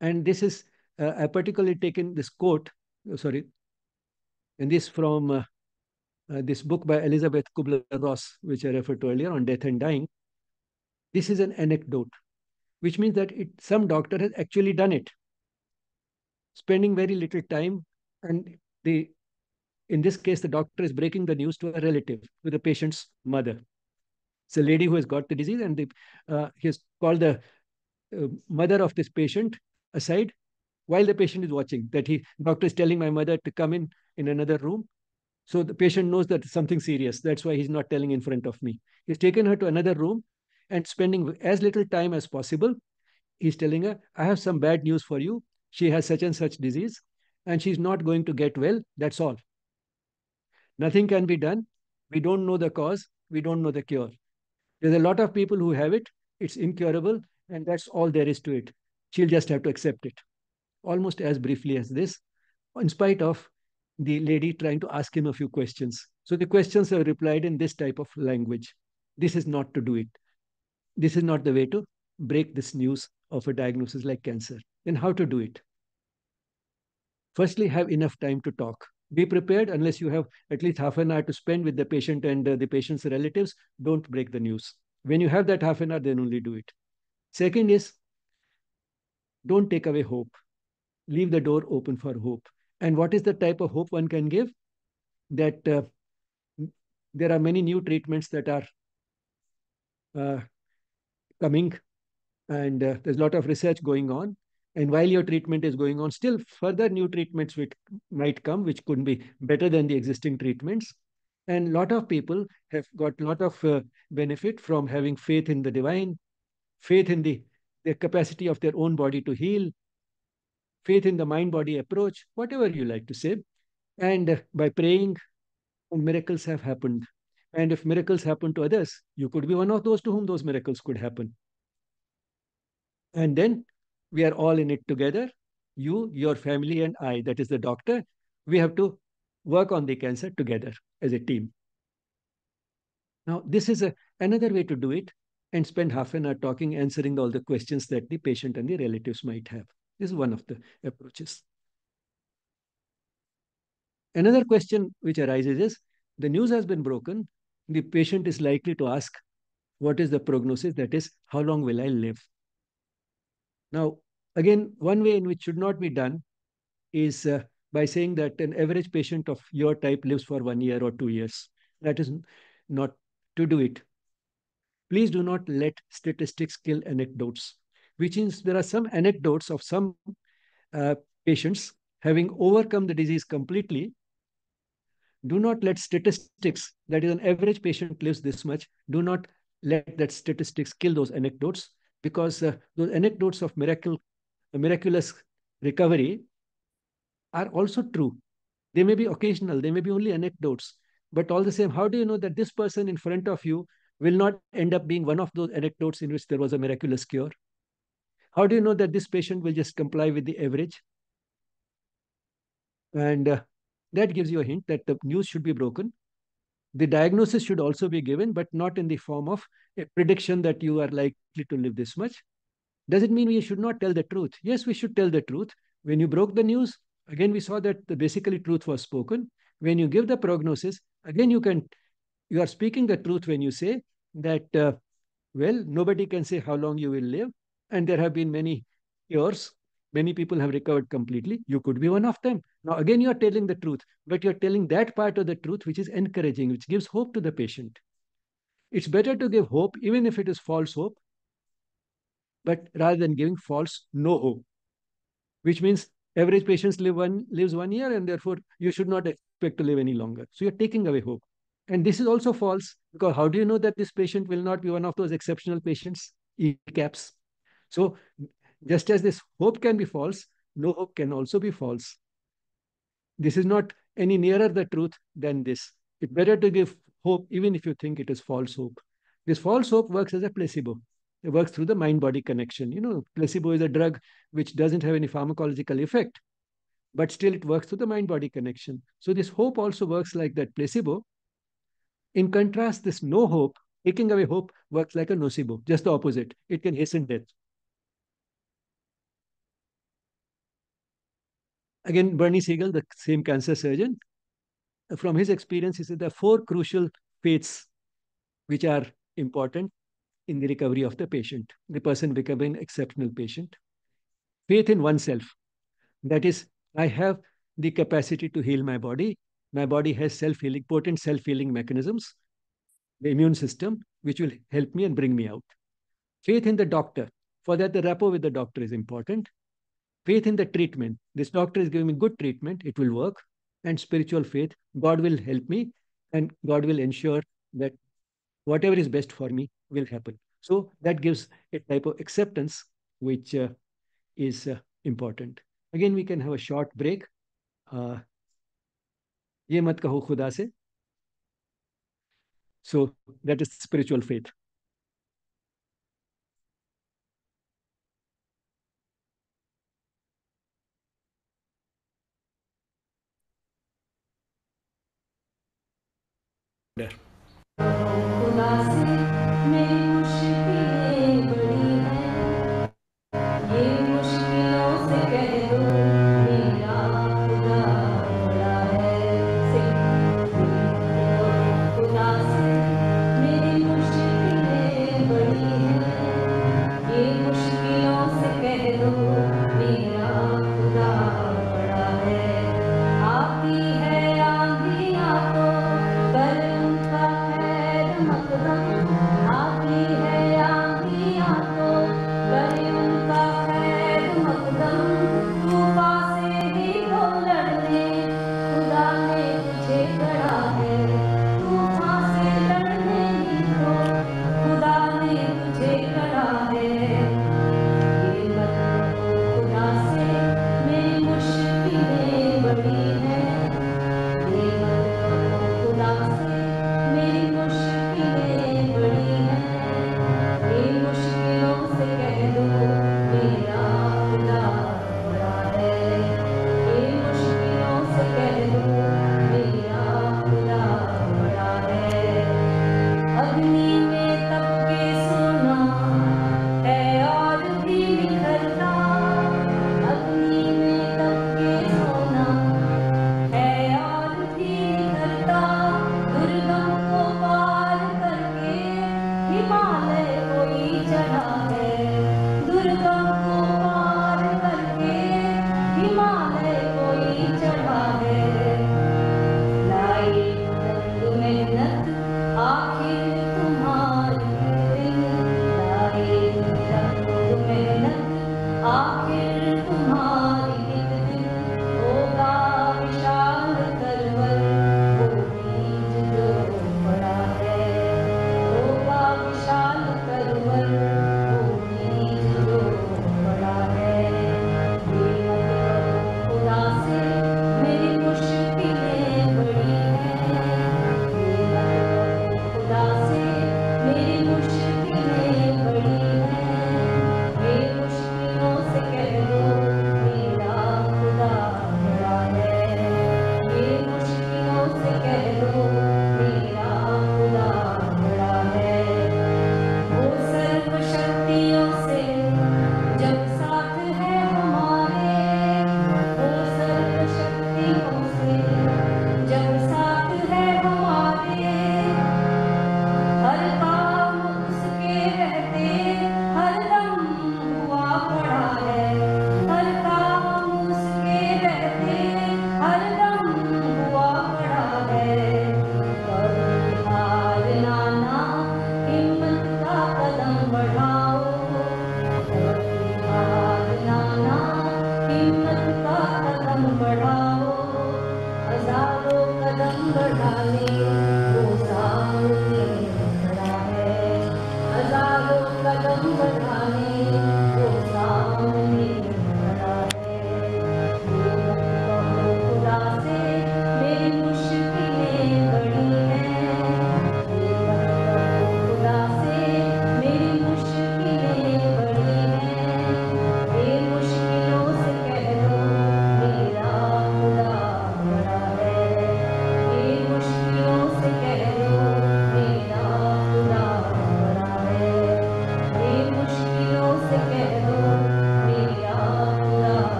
And this is, uh, I particularly taken this quote, oh, sorry, and this from uh, uh, this book by Elisabeth Kubler-Ross, which I referred to earlier on death and dying. This is an anecdote, which means that it, some doctor has actually done it, spending very little time. And the in this case, the doctor is breaking the news to a relative, to the patient's mother. It's a lady who has got the disease, and the, uh, he has called the uh, mother of this patient aside while the patient is watching. That he doctor is telling my mother to come in in another room. So the patient knows that something serious. That's why he's not telling in front of me. He's taken her to another room and spending as little time as possible. He's telling her, I have some bad news for you. She has such and such disease, and she's not going to get well. That's all. Nothing can be done. We don't know the cause. We don't know the cure. There's a lot of people who have it. It's incurable, and that's all there is to it. She'll just have to accept it. Almost as briefly as this, in spite of the lady trying to ask him a few questions. So the questions are replied in this type of language. This is not to do it. This is not the way to break this news of a diagnosis like cancer. Then how to do it? Firstly, have enough time to talk be prepared unless you have at least half an hour to spend with the patient and uh, the patient's relatives don't break the news. When you have that half an hour then only do it. Second is don't take away hope. Leave the door open for hope. And what is the type of hope one can give? That uh, there are many new treatments that are uh, coming and uh, there's a lot of research going on and while your treatment is going on, still further new treatments which might come, which could be better than the existing treatments. And a lot of people have got a lot of uh, benefit from having faith in the divine, faith in the, the capacity of their own body to heal, faith in the mind-body approach, whatever you like to say. And uh, by praying, miracles have happened. And if miracles happen to others, you could be one of those to whom those miracles could happen. And then we are all in it together. You, your family, and I, that is the doctor. We have to work on the cancer together as a team. Now, this is a, another way to do it and spend half an hour talking, answering all the questions that the patient and the relatives might have. This is one of the approaches. Another question which arises is, the news has been broken. The patient is likely to ask, what is the prognosis? That is, how long will I live? Now, Again, one way in which should not be done is uh, by saying that an average patient of your type lives for one year or two years. That is not to do it. Please do not let statistics kill anecdotes, which means there are some anecdotes of some uh, patients having overcome the disease completely do not let statistics that is an average patient lives this much do not let that statistics kill those anecdotes because uh, those anecdotes of miracle miraculous recovery are also true they may be occasional they may be only anecdotes but all the same how do you know that this person in front of you will not end up being one of those anecdotes in which there was a miraculous cure how do you know that this patient will just comply with the average and uh, that gives you a hint that the news should be broken. The diagnosis should also be given, but not in the form of a prediction that you are likely to live this much. Does it mean we should not tell the truth? Yes, we should tell the truth. When you broke the news, again, we saw that the basically truth was spoken. When you give the prognosis, again, you can, you are speaking the truth when you say that, uh, well, nobody can say how long you will live. And there have been many cures many people have recovered completely. You could be one of them. Now, again, you're telling the truth, but you're telling that part of the truth which is encouraging, which gives hope to the patient. It's better to give hope, even if it is false hope, but rather than giving false no hope, which means average patients live one lives one year, and therefore you should not expect to live any longer. So you're taking away hope. And this is also false because how do you know that this patient will not be one of those exceptional patients, ECAPs? So just as this hope can be false, no hope can also be false. This is not any nearer the truth than this. It's better to give hope even if you think it is false hope. This false hope works as a placebo. It works through the mind-body connection. You know, placebo is a drug which doesn't have any pharmacological effect, but still it works through the mind-body connection. So this hope also works like that placebo. In contrast, this no hope, taking away hope, works like a nocebo, just the opposite. It can hasten death. Again, Bernie Siegel, the same cancer surgeon, from his experience, he said there are four crucial faiths which are important in the recovery of the patient, the person becoming an exceptional patient. Faith in oneself. That is, I have the capacity to heal my body. My body has self-healing, potent self-healing mechanisms, the immune system, which will help me and bring me out. Faith in the doctor. For that, the rapport with the doctor is important faith in the treatment. This doctor is giving me good treatment, it will work. And spiritual faith, God will help me and God will ensure that whatever is best for me will happen. So that gives a type of acceptance which uh, is uh, important. Again, we can have a short break. Uh. So that is spiritual faith.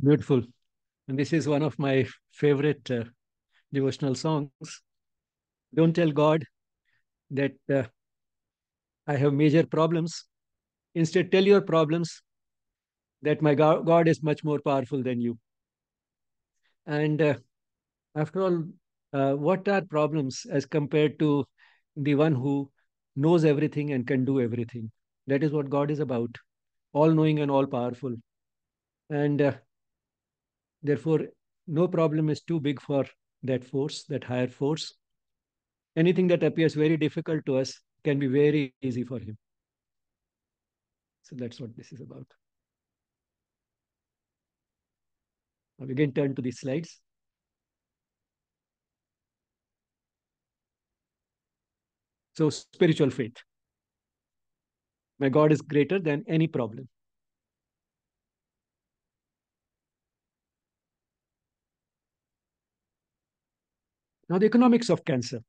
Beautiful. And this is one of my favorite uh, devotional songs. Don't tell God that uh, I have major problems. Instead, tell your problems that my God is much more powerful than you. And uh, after all, uh, what are problems as compared to the one who knows everything and can do everything? That is what God is about all knowing and all powerful. And uh, therefore, no problem is too big for that force, that higher force. Anything that appears very difficult to us can be very easy for Him. So that's what this is about. Now we again turn to the slides. So, spiritual faith. My God is greater than any problem. Now, the economics of cancer.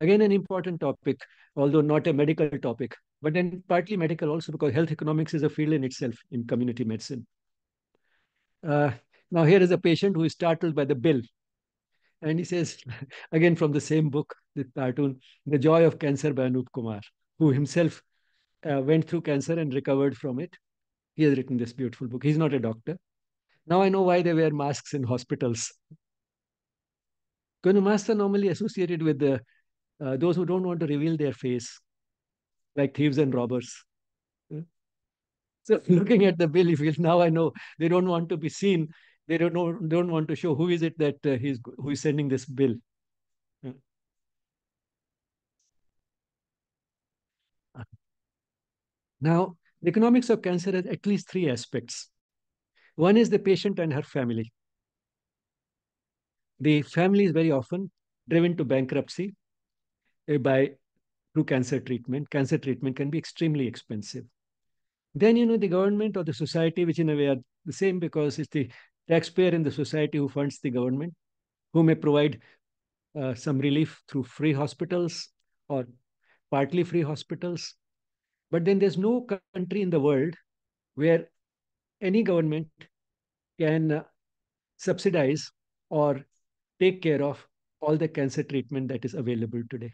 Again, an important topic, although not a medical topic, but then partly medical also because health economics is a field in itself in community medicine. Uh, now, here is a patient who is startled by the bill. And he says, [LAUGHS] again from the same book, the cartoon, The Joy of Cancer by Anup Kumar, who himself uh, went through cancer and recovered from it. He has written this beautiful book. He's not a doctor. Now I know why they wear masks in hospitals. Are normally associated with the, uh, those who don't want to reveal their face, like thieves and robbers. So [LAUGHS] looking at the bill, feels now I know they don't want to be seen. They don't know, don't want to show who is it that uh, he's who is sending this bill. Now, the economics of cancer has at least three aspects. One is the patient and her family. The family is very often driven to bankruptcy uh, by through cancer treatment. Cancer treatment can be extremely expensive. Then, you know, the government or the society, which in a way are the same because it's the taxpayer in the society who funds the government, who may provide uh, some relief through free hospitals or partly free hospitals. But then there's no country in the world where any government can uh, subsidize or take care of all the cancer treatment that is available today.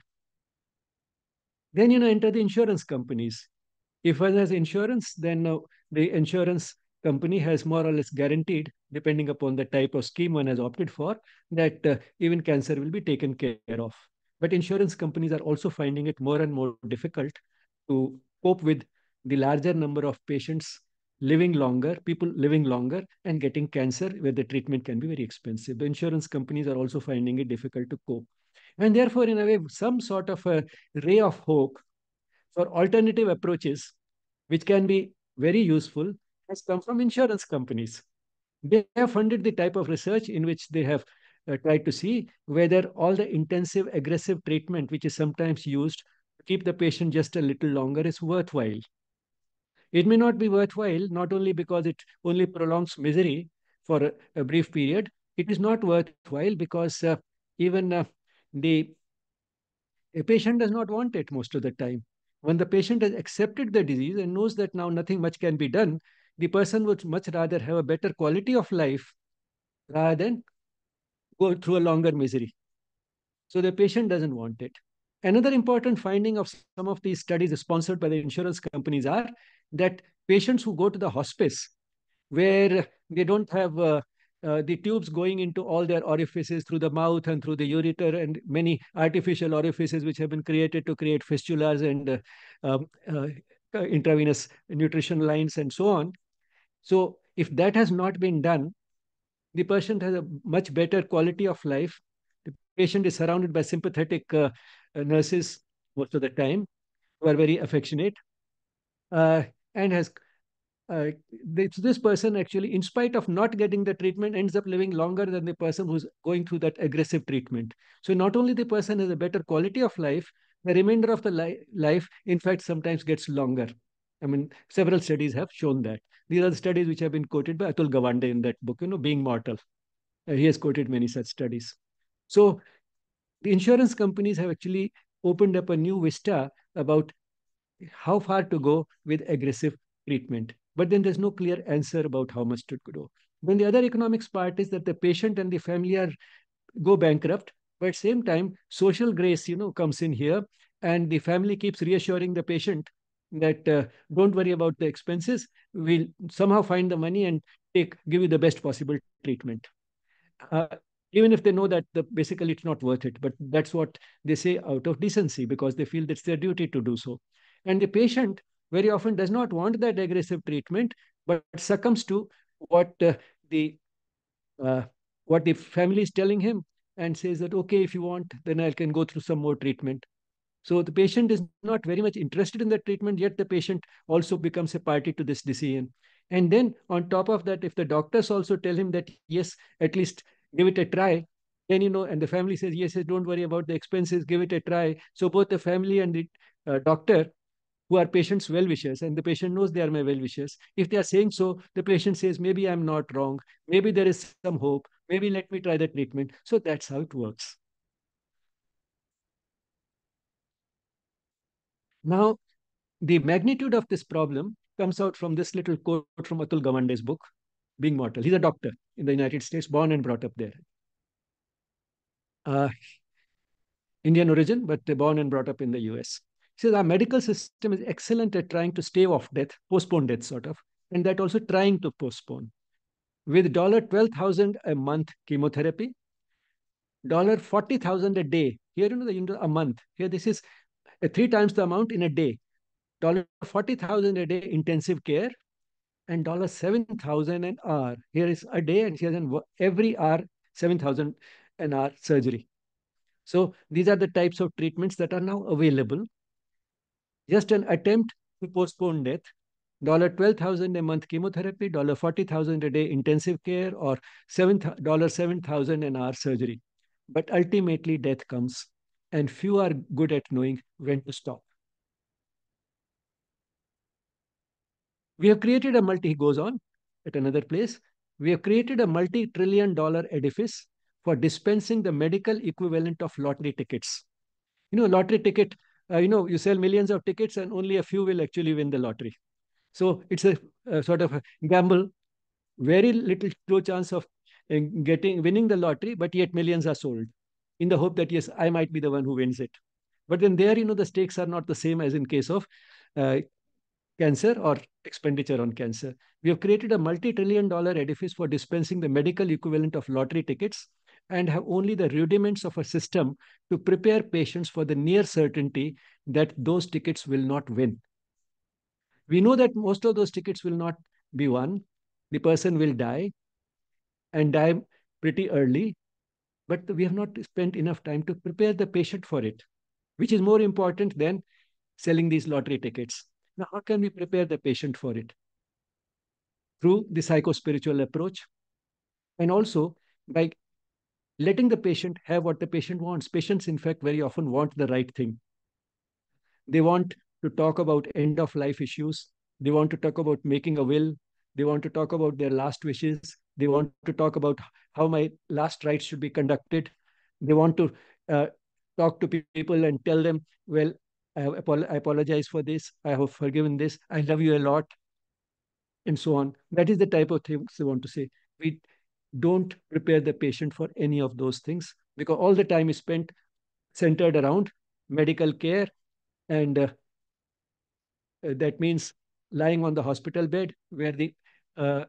Then, you know, enter the insurance companies. If one has insurance, then uh, the insurance company has more or less guaranteed, depending upon the type of scheme one has opted for, that uh, even cancer will be taken care of. But insurance companies are also finding it more and more difficult to cope with the larger number of patients living longer, people living longer and getting cancer where the treatment can be very expensive. The insurance companies are also finding it difficult to cope. And therefore, in a way, some sort of a ray of hope for alternative approaches, which can be very useful, has come from insurance companies. They have funded the type of research in which they have uh, tried to see whether all the intensive, aggressive treatment, which is sometimes used to keep the patient just a little longer, is worthwhile. It may not be worthwhile, not only because it only prolongs misery for a, a brief period, it is not worthwhile because uh, even uh, the a patient does not want it most of the time. When the patient has accepted the disease and knows that now nothing much can be done, the person would much rather have a better quality of life rather than go through a longer misery. So the patient doesn't want it. Another important finding of some of these studies sponsored by the insurance companies are that patients who go to the hospice where they don't have uh, uh, the tubes going into all their orifices through the mouth and through the ureter and many artificial orifices which have been created to create fistulas and uh, um, uh, intravenous nutrition lines and so on. So if that has not been done, the patient has a much better quality of life. The patient is surrounded by sympathetic uh, nurses most of the time who are very affectionate uh, and has uh, this, this person actually, in spite of not getting the treatment, ends up living longer than the person who's going through that aggressive treatment. So not only the person has a better quality of life, the remainder of the li life, in fact, sometimes gets longer. I mean, several studies have shown that. These are the studies which have been quoted by Atul Gawande in that book, you know, Being Mortal. Uh, he has quoted many such studies. So the insurance companies have actually opened up a new vista about how far to go with aggressive treatment. But then there's no clear answer about how much to go. Then the other economics part is that the patient and the family are go bankrupt, but at the same time, social grace, you know, comes in here, and the family keeps reassuring the patient that uh, don't worry about the expenses. We'll somehow find the money and take give you the best possible treatment. Uh, even if they know that the, basically it's not worth it, but that's what they say out of decency because they feel that's their duty to do so. And the patient very often does not want that aggressive treatment, but succumbs to what uh, the uh, what the family is telling him and says that okay, if you want, then I can go through some more treatment. So the patient is not very much interested in the treatment, yet the patient also becomes a party to this decision. And then on top of that, if the doctors also tell him that yes, at least give it a try, then you know, and the family says yes, don't worry about the expenses, give it a try. So both the family and the uh, doctor who are patient's well-wishers and the patient knows they are my well-wishers. If they are saying so, the patient says, maybe I'm not wrong. Maybe there is some hope. Maybe let me try the treatment. So that's how it works. Now, the magnitude of this problem comes out from this little quote from Atul Gawande's book, Being Mortal. He's a doctor in the United States, born and brought up there. Uh, Indian origin, but born and brought up in the US. He says our medical system is excellent at trying to stave off death, postpone death, sort of, and that also trying to postpone. With dollar twelve thousand a month chemotherapy, dollar forty thousand a day. Here, you know, the a month. Here, this is three times the amount in a day. Dollar forty thousand a day intensive care, and dollar seven thousand an hour. Here is a day, and she has an every hour seven thousand an hour surgery. So these are the types of treatments that are now available just an attempt to postpone death, dollar 12,000 a month chemotherapy, dollar 40,000 a day intensive care, or dollar 7,000 an hour surgery. But ultimately death comes and few are good at knowing when to stop. We have created a multi, he goes on at another place, we have created a multi-trillion dollar edifice for dispensing the medical equivalent of lottery tickets. You know, lottery ticket uh, you know, you sell millions of tickets and only a few will actually win the lottery. So it's a, a sort of a gamble, very little low chance of uh, getting winning the lottery, but yet millions are sold in the hope that yes, I might be the one who wins it. But then there, you know, the stakes are not the same as in case of uh, cancer or expenditure on cancer. We have created a multi-trillion dollar edifice for dispensing the medical equivalent of lottery tickets and have only the rudiments of a system to prepare patients for the near certainty that those tickets will not win. We know that most of those tickets will not be won. The person will die and die pretty early, but we have not spent enough time to prepare the patient for it, which is more important than selling these lottery tickets. Now, how can we prepare the patient for it? Through the psycho-spiritual approach and also by letting the patient have what the patient wants. Patients, in fact, very often want the right thing. They want to talk about end of life issues. They want to talk about making a will. They want to talk about their last wishes. They want to talk about how my last rites should be conducted. They want to uh, talk to people and tell them, well, I, I apologize for this. I have forgiven this. I love you a lot. And so on. That is the type of things they want to say. We don't prepare the patient for any of those things because all the time is spent centered around medical care and uh, that means lying on the hospital bed where the uh,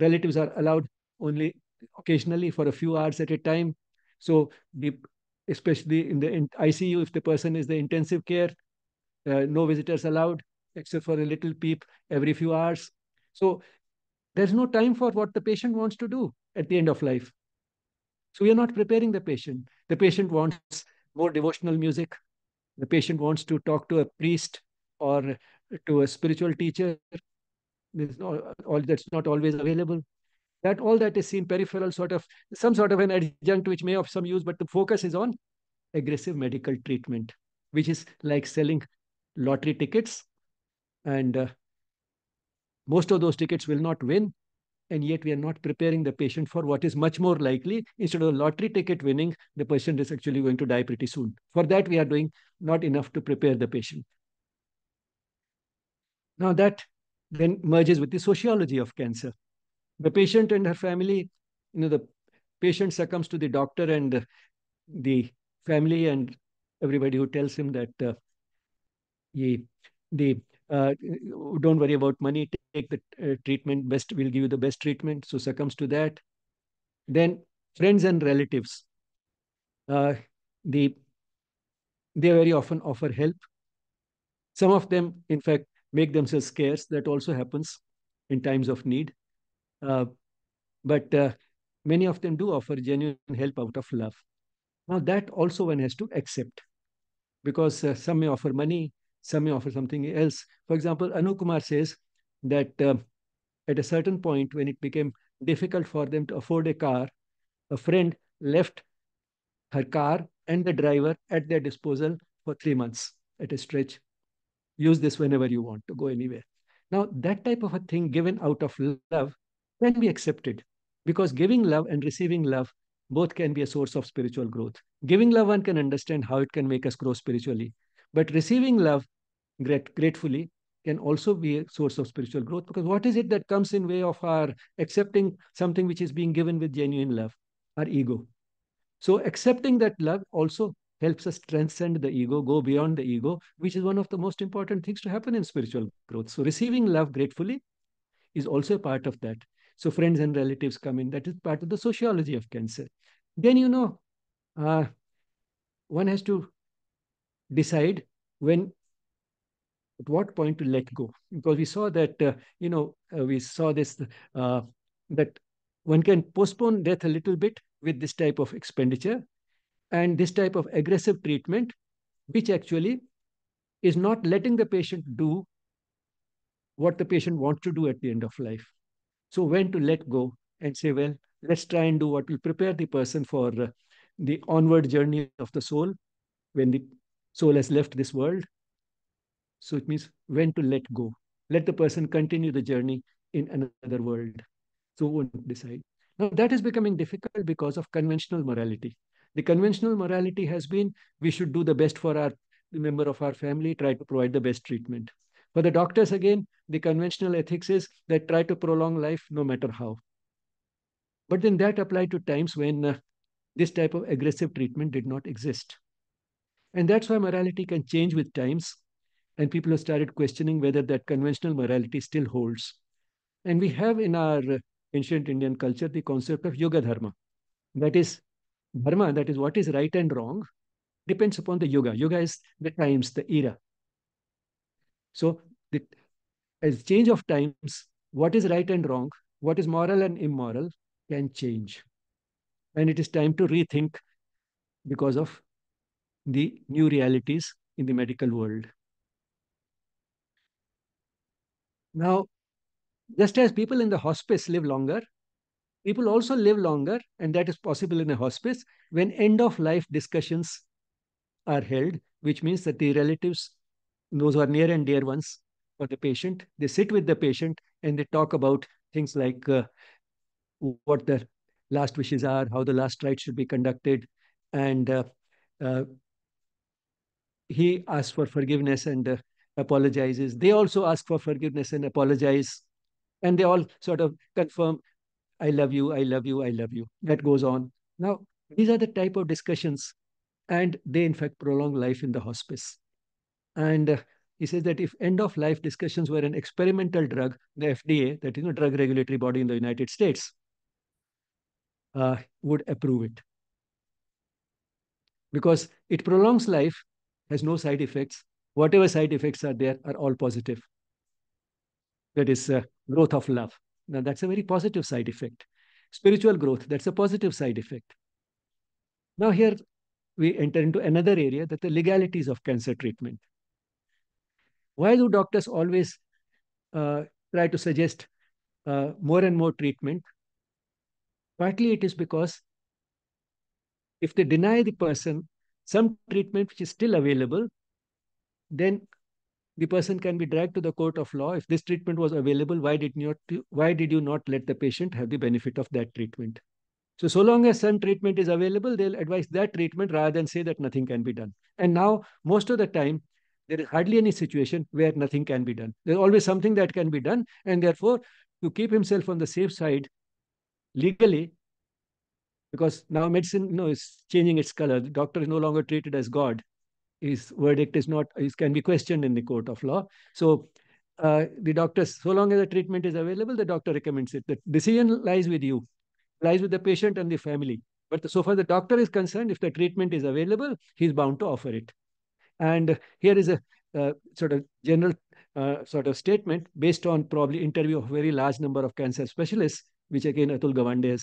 relatives are allowed only occasionally for a few hours at a time. So the especially in the ICU, if the person is the intensive care, uh, no visitors allowed except for a little peep every few hours. So there's no time for what the patient wants to do at the end of life. So we are not preparing the patient. The patient wants more devotional music. The patient wants to talk to a priest or to a spiritual teacher. All, all that's not always available. That all that is seen peripheral sort of some sort of an adjunct which may have some use, but the focus is on aggressive medical treatment, which is like selling lottery tickets. And uh, most of those tickets will not win. And yet we are not preparing the patient for what is much more likely. Instead of a lottery ticket winning, the patient is actually going to die pretty soon. For that, we are doing not enough to prepare the patient. Now that then merges with the sociology of cancer. The patient and her family, you know, the patient succumbs to the doctor and the family and everybody who tells him that uh, he, the uh, don't worry about money, take the uh, treatment, best, we'll give you the best treatment. So succumbs to that. Then friends and relatives, uh, the, they very often offer help. Some of them, in fact, make themselves scarce. That also happens in times of need. Uh, but uh, many of them do offer genuine help out of love. Now, that also one has to accept because uh, some may offer money, some may offer something else. For example, Anup Kumar says that uh, at a certain point, when it became difficult for them to afford a car, a friend left her car and the driver at their disposal for three months at a stretch. Use this whenever you want to go anywhere. Now, that type of a thing given out of love can be accepted because giving love and receiving love both can be a source of spiritual growth. Giving love, one can understand how it can make us grow spiritually. But receiving love gratefully can also be a source of spiritual growth because what is it that comes in way of our accepting something which is being given with genuine love? Our ego. So accepting that love also helps us transcend the ego, go beyond the ego, which is one of the most important things to happen in spiritual growth. So receiving love gratefully is also a part of that. So friends and relatives come in. That is part of the sociology of cancer. Then, you know, uh, one has to decide when, at what point to let go. Because we saw that, uh, you know, uh, we saw this, uh, that one can postpone death a little bit with this type of expenditure and this type of aggressive treatment, which actually is not letting the patient do what the patient wants to do at the end of life. So when to let go and say, well, let's try and do what will prepare the person for uh, the onward journey of the soul when the soul has left this world. So it means when to let go. Let the person continue the journey in another world. So one decide. Now that is becoming difficult because of conventional morality. The conventional morality has been we should do the best for our member of our family, try to provide the best treatment. For the doctors, again, the conventional ethics is that try to prolong life no matter how. But then that applied to times when uh, this type of aggressive treatment did not exist. And that's why morality can change with times. And people have started questioning whether that conventional morality still holds. And we have in our ancient Indian culture the concept of yuga Dharma. That is, Dharma, that is what is right and wrong, depends upon the yuga. Yuga is the times, the era. So, the, as change of times, what is right and wrong, what is moral and immoral can change. And it is time to rethink because of the new realities in the medical world. Now, just as people in the hospice live longer, people also live longer, and that is possible in a hospice when end of life discussions are held, which means that the relatives those who are near and dear ones for the patient. They sit with the patient and they talk about things like uh, what the last wishes are, how the last rites should be conducted, and uh, uh, he asks for forgiveness and uh, apologizes. They also ask for forgiveness and apologize, and they all sort of confirm, "I love you, I love you, I love you." That goes on. Now, these are the type of discussions, and they in fact prolong life in the hospice. And uh, he says that if end of life discussions were an experimental drug, the FDA, that is a drug regulatory body in the United States, uh, would approve it because it prolongs life, has no side effects. Whatever side effects are there are all positive. That is uh, growth of love. Now, that's a very positive side effect. Spiritual growth, that's a positive side effect. Now, here we enter into another area that the legalities of cancer treatment. Why do doctors always uh, try to suggest uh, more and more treatment? Partly it is because if they deny the person some treatment which is still available, then the person can be dragged to the court of law. If this treatment was available, why did not why did you not let the patient have the benefit of that treatment? So, so long as some treatment is available, they'll advise that treatment rather than say that nothing can be done. And now, most of the time, there is hardly any situation where nothing can be done. There's always something that can be done. And therefore, to keep himself on the safe side legally, because now medicine you know, is changing its color. The doctor is no longer treated as God. His verdict is not, is, can be questioned in the court of law. So uh, the doctor, so long as the treatment is available, the doctor recommends it. The decision lies with you, lies with the patient and the family. But so far the doctor is concerned, if the treatment is available, he's bound to offer it. And here is a uh, sort of general uh, sort of statement based on probably interview of a very large number of cancer specialists, which again Atul Gawande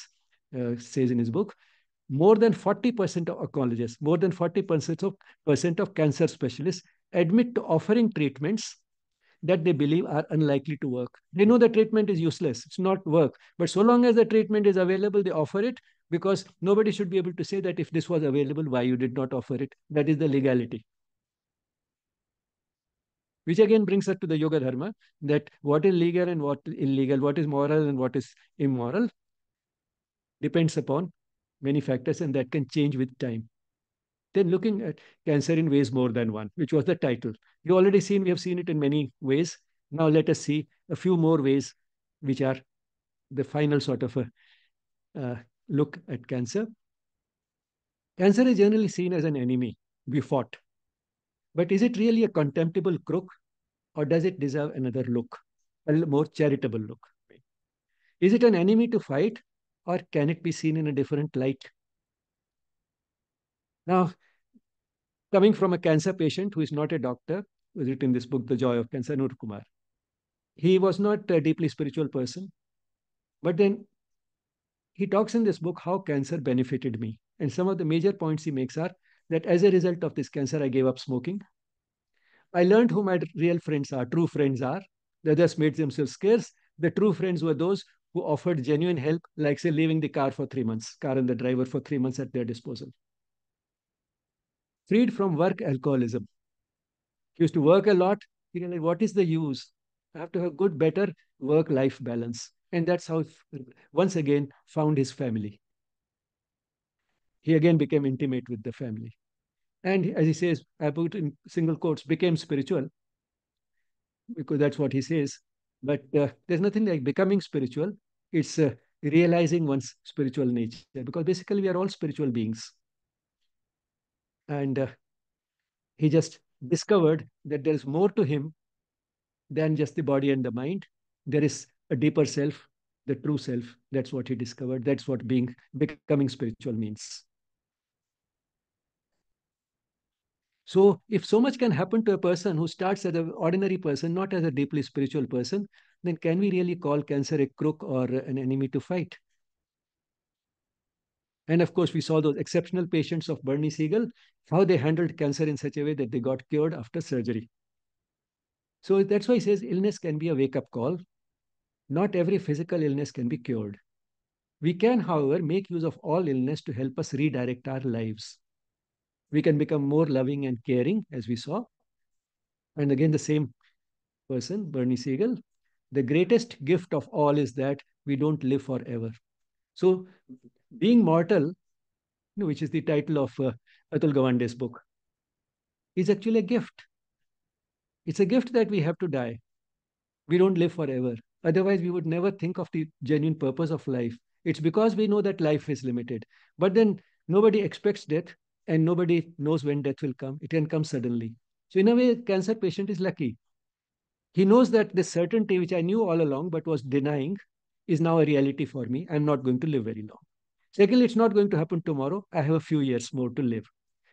uh, says in his book, more than 40% of oncologists, more than 40% of, percent of cancer specialists admit to offering treatments that they believe are unlikely to work. They know the treatment is useless, it's not work. But so long as the treatment is available, they offer it because nobody should be able to say that if this was available, why you did not offer it. That is the legality. Which again brings us to the Yuga Dharma, that what is legal and what illegal, what is moral and what is immoral depends upon many factors and that can change with time. Then looking at cancer in ways more than one, which was the title. You already seen, we have seen it in many ways. Now let us see a few more ways, which are the final sort of a uh, look at cancer. Cancer is generally seen as an enemy. We fought. But is it really a contemptible crook or does it deserve another look, a more charitable look? Is it an enemy to fight or can it be seen in a different light? Now, coming from a cancer patient who is not a doctor, who's written in this book, The Joy of Cancer, Anup Kumar. He was not a deeply spiritual person, but then he talks in this book how cancer benefited me. And some of the major points he makes are that as a result of this cancer, I gave up smoking. I learned who my real friends are, true friends are. The others made themselves scarce. The true friends were those who offered genuine help, like say leaving the car for three months, car and the driver for three months at their disposal. Freed from work alcoholism. He used to work a lot. He realized, what is the use? I have to have good, better work-life balance. And that's how, once again, found his family. He again became intimate with the family. And as he says, I put in single quotes, became spiritual, because that's what he says. But uh, there's nothing like becoming spiritual. It's uh, realizing one's spiritual nature because basically we are all spiritual beings. And uh, he just discovered that there is more to him than just the body and the mind. There is a deeper self the true self. That's what he discovered. That's what being becoming spiritual means so if so much can happen to a person who starts as an ordinary person not as a deeply spiritual person then can we really call cancer a crook or an enemy to fight? And of course, we saw those exceptional patients of Bernie Siegel, how they handled cancer in such a way that they got cured after surgery. So that's why he says illness can be a wake up call. Not every physical illness can be cured. We can, however, make use of all illness to help us redirect our lives. We can become more loving and caring, as we saw. And again, the same person, Bernie Siegel, the greatest gift of all is that we don't live forever. So, being mortal, which is the title of uh, Atul Gawande's book, is actually a gift. It's a gift that we have to die. We don't live forever. Otherwise, we would never think of the genuine purpose of life. It's because we know that life is limited. But then nobody expects death and nobody knows when death will come. It can come suddenly. So, in a way, cancer patient is lucky. He knows that the certainty which I knew all along but was denying is now a reality for me. I'm not going to live very long. Secondly, it's not going to happen tomorrow. I have a few years more to live,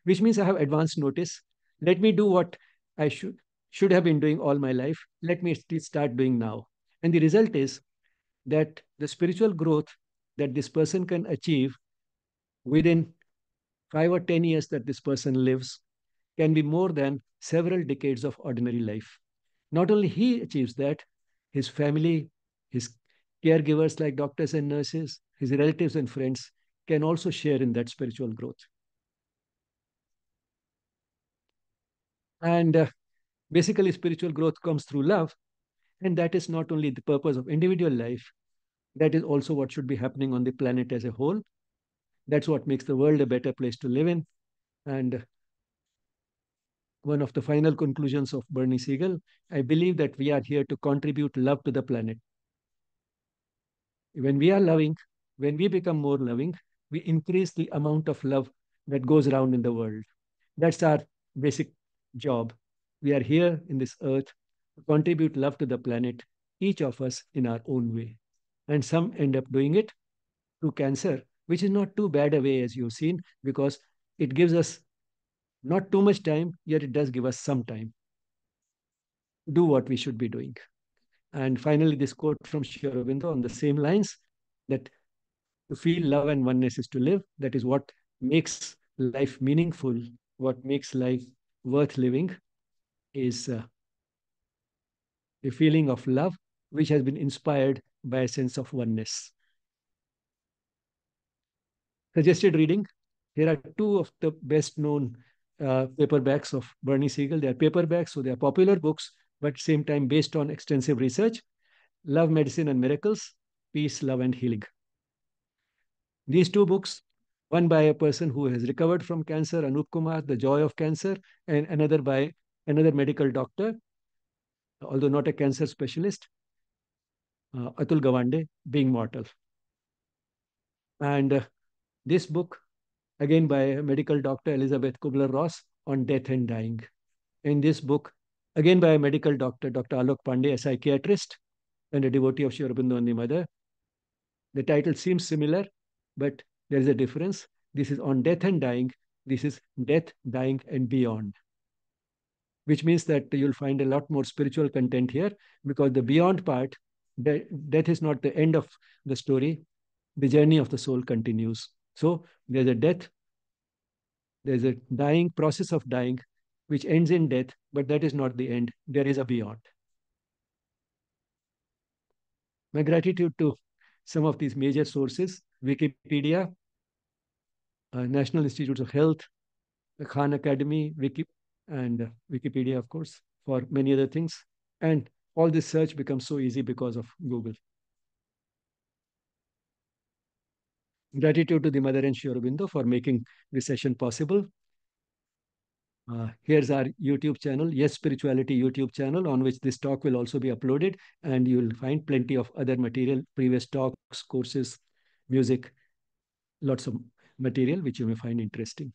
which means I have advance notice. Let me do what I should should have been doing all my life. Let me start doing now. And the result is that the spiritual growth that this person can achieve within five or 10 years that this person lives can be more than several decades of ordinary life. Not only he achieves that, his family, his caregivers like doctors and nurses, his relatives and friends can also share in that spiritual growth. And uh, basically, spiritual growth comes through love. And that is not only the purpose of individual life, that is also what should be happening on the planet as a whole. That's what makes the world a better place to live in. And one of the final conclusions of Bernie Siegel, I believe that we are here to contribute love to the planet. When we are loving, when we become more loving, we increase the amount of love that goes around in the world. That's our basic job. We are here in this earth to contribute love to the planet, each of us in our own way. And some end up doing it through cancer, which is not too bad a way as you've seen, because it gives us not too much time, yet it does give us some time. Do what we should be doing. And finally, this quote from Sri on the same lines that to feel love and oneness is to live. That is what makes life meaningful, what makes life worth living is uh, a feeling of love which has been inspired by a sense of oneness. Suggested reading. Here are two of the best known uh, paperbacks of Bernie Siegel. They are paperbacks, so they are popular books, but same time based on extensive research. Love, Medicine and Miracles, Peace, Love and Healing. These two books, one by a person who has recovered from cancer, Anup Kumar, The Joy of Cancer, and another by another medical doctor, although not a cancer specialist, uh, Atul Gawande, Being Mortal. And uh, this book, again by medical doctor, Elisabeth Kubler-Ross, on death and dying. In this book, again by a medical doctor, Dr. Alok Pandey, a psychiatrist and a devotee of Sri Aurobindo Mother. The title seems similar, but there is a difference. This is on death and dying. This is death, dying, and beyond. Which means that you'll find a lot more spiritual content here because the beyond part, death is not the end of the story. The journey of the soul continues. So there's a death, there's a dying process of dying, which ends in death, but that is not the end. There is a beyond. My gratitude to some of these major sources, Wikipedia, uh, National Institutes of Health, the Khan Academy, Wiki, and uh, Wikipedia, of course, for many other things. And all this search becomes so easy because of Google. Gratitude to the Mother and Sri for making this session possible. Uh, here's our YouTube channel, Yes Spirituality YouTube channel, on which this talk will also be uploaded. And you'll find plenty of other material, previous talks, courses, music, lots of material which you may find interesting.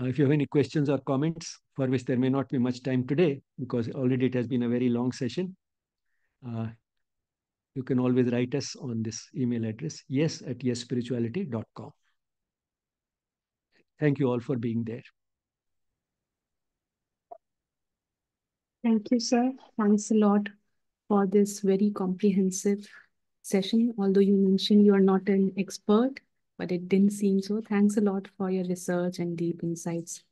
Uh, if you have any questions or comments for which there may not be much time today, because already it has been a very long session, uh, you can always write us on this email address, yes at yesspirituality.com. Thank you all for being there. Thank you, sir. Thanks a lot for this very comprehensive session. Although you mentioned you are not an expert, but it didn't seem so. Thanks a lot for your research and deep insights.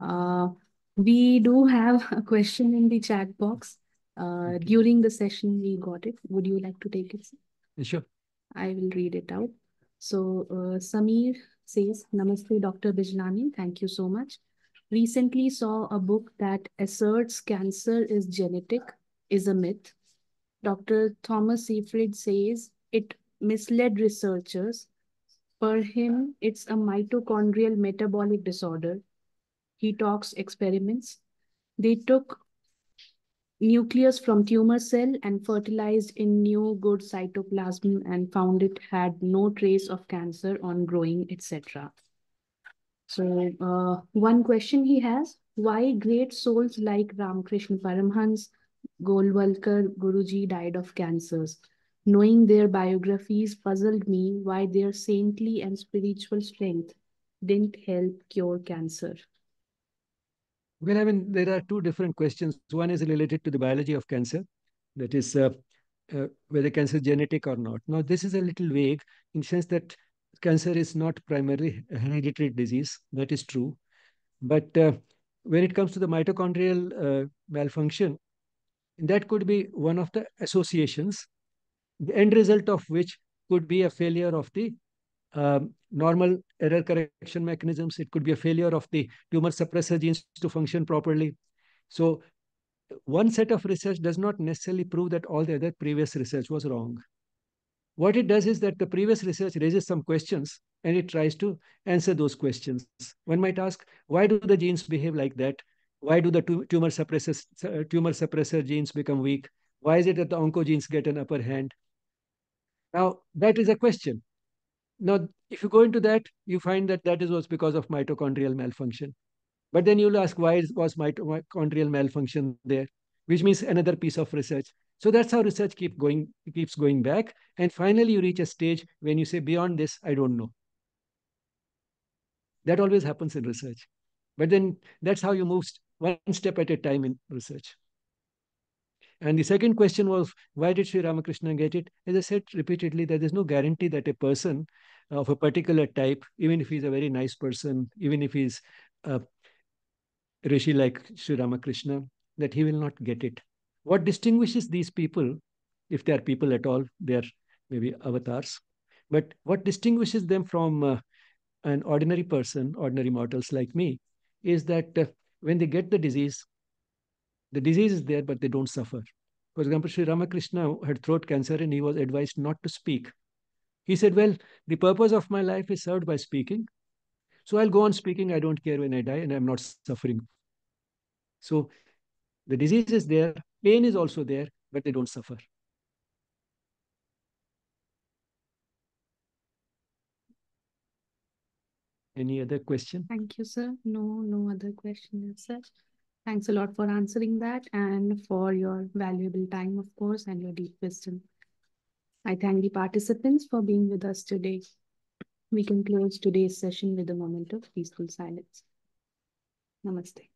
Uh, we do have a question in the chat box. Uh, Okay. During the session, we got it. Would you like to take it? Sure. I will read it out. So, uh, Samir says, Namaste, Dr. Bijlani. Thank you so much. Recently saw a book that asserts cancer is genetic, is a myth. Dr. Thomas Seyfried says it misled researchers. Per him, it's a mitochondrial metabolic disorder. He talks experiments. They took nucleus from tumor cell and fertilized in new good cytoplasm and found it had no trace of cancer on growing, etc. So, uh, one question he has why great souls like Ramakrishna Paramhans, Golwalkar Guruji died of cancers? Knowing their biographies puzzled me why their saintly and spiritual strength didn't help cure cancer. Well, I mean, there are two different questions. One is related to the biology of cancer, that is, uh, uh, whether cancer is genetic or not. Now, this is a little vague in the sense that cancer is not primarily a hereditary disease. That is true. But uh, when it comes to the mitochondrial uh, malfunction, that could be one of the associations, the end result of which could be a failure of the um, normal error correction mechanisms. It could be a failure of the tumor suppressor genes to function properly. So one set of research does not necessarily prove that all the other previous research was wrong. What it does is that the previous research raises some questions and it tries to answer those questions. One might ask, why do the genes behave like that? Why do the tumor suppressor, tumor suppressor genes become weak? Why is it that the oncogenes get an upper hand? Now, that is a question. Now, if you go into that, you find that that is was because of mitochondrial malfunction. But then you'll ask, why was mitochondrial malfunction there? Which means another piece of research. So that's how research keep going, keeps going back. And finally, you reach a stage when you say, beyond this, I don't know. That always happens in research. But then that's how you move one step at a time in research. And the second question was, why did Sri Ramakrishna get it? As I said repeatedly, that there's no guarantee that a person of a particular type, even if he's a very nice person, even if he's a rishi like Sri Ramakrishna, that he will not get it. What distinguishes these people, if they are people at all, they are maybe avatars, but what distinguishes them from uh, an ordinary person, ordinary mortals like me, is that uh, when they get the disease, the disease is there, but they don't suffer. For example, Sri Ramakrishna had throat cancer and he was advised not to speak. He said, Well, the purpose of my life is served by speaking. So I'll go on speaking. I don't care when I die and I'm not suffering. So the disease is there, pain is also there, but they don't suffer. Any other question? Thank you, sir. No, no other question such. Thanks a lot for answering that and for your valuable time, of course, and your deep wisdom. I thank the participants for being with us today. We can close today's session with a moment of peaceful silence. Namaste.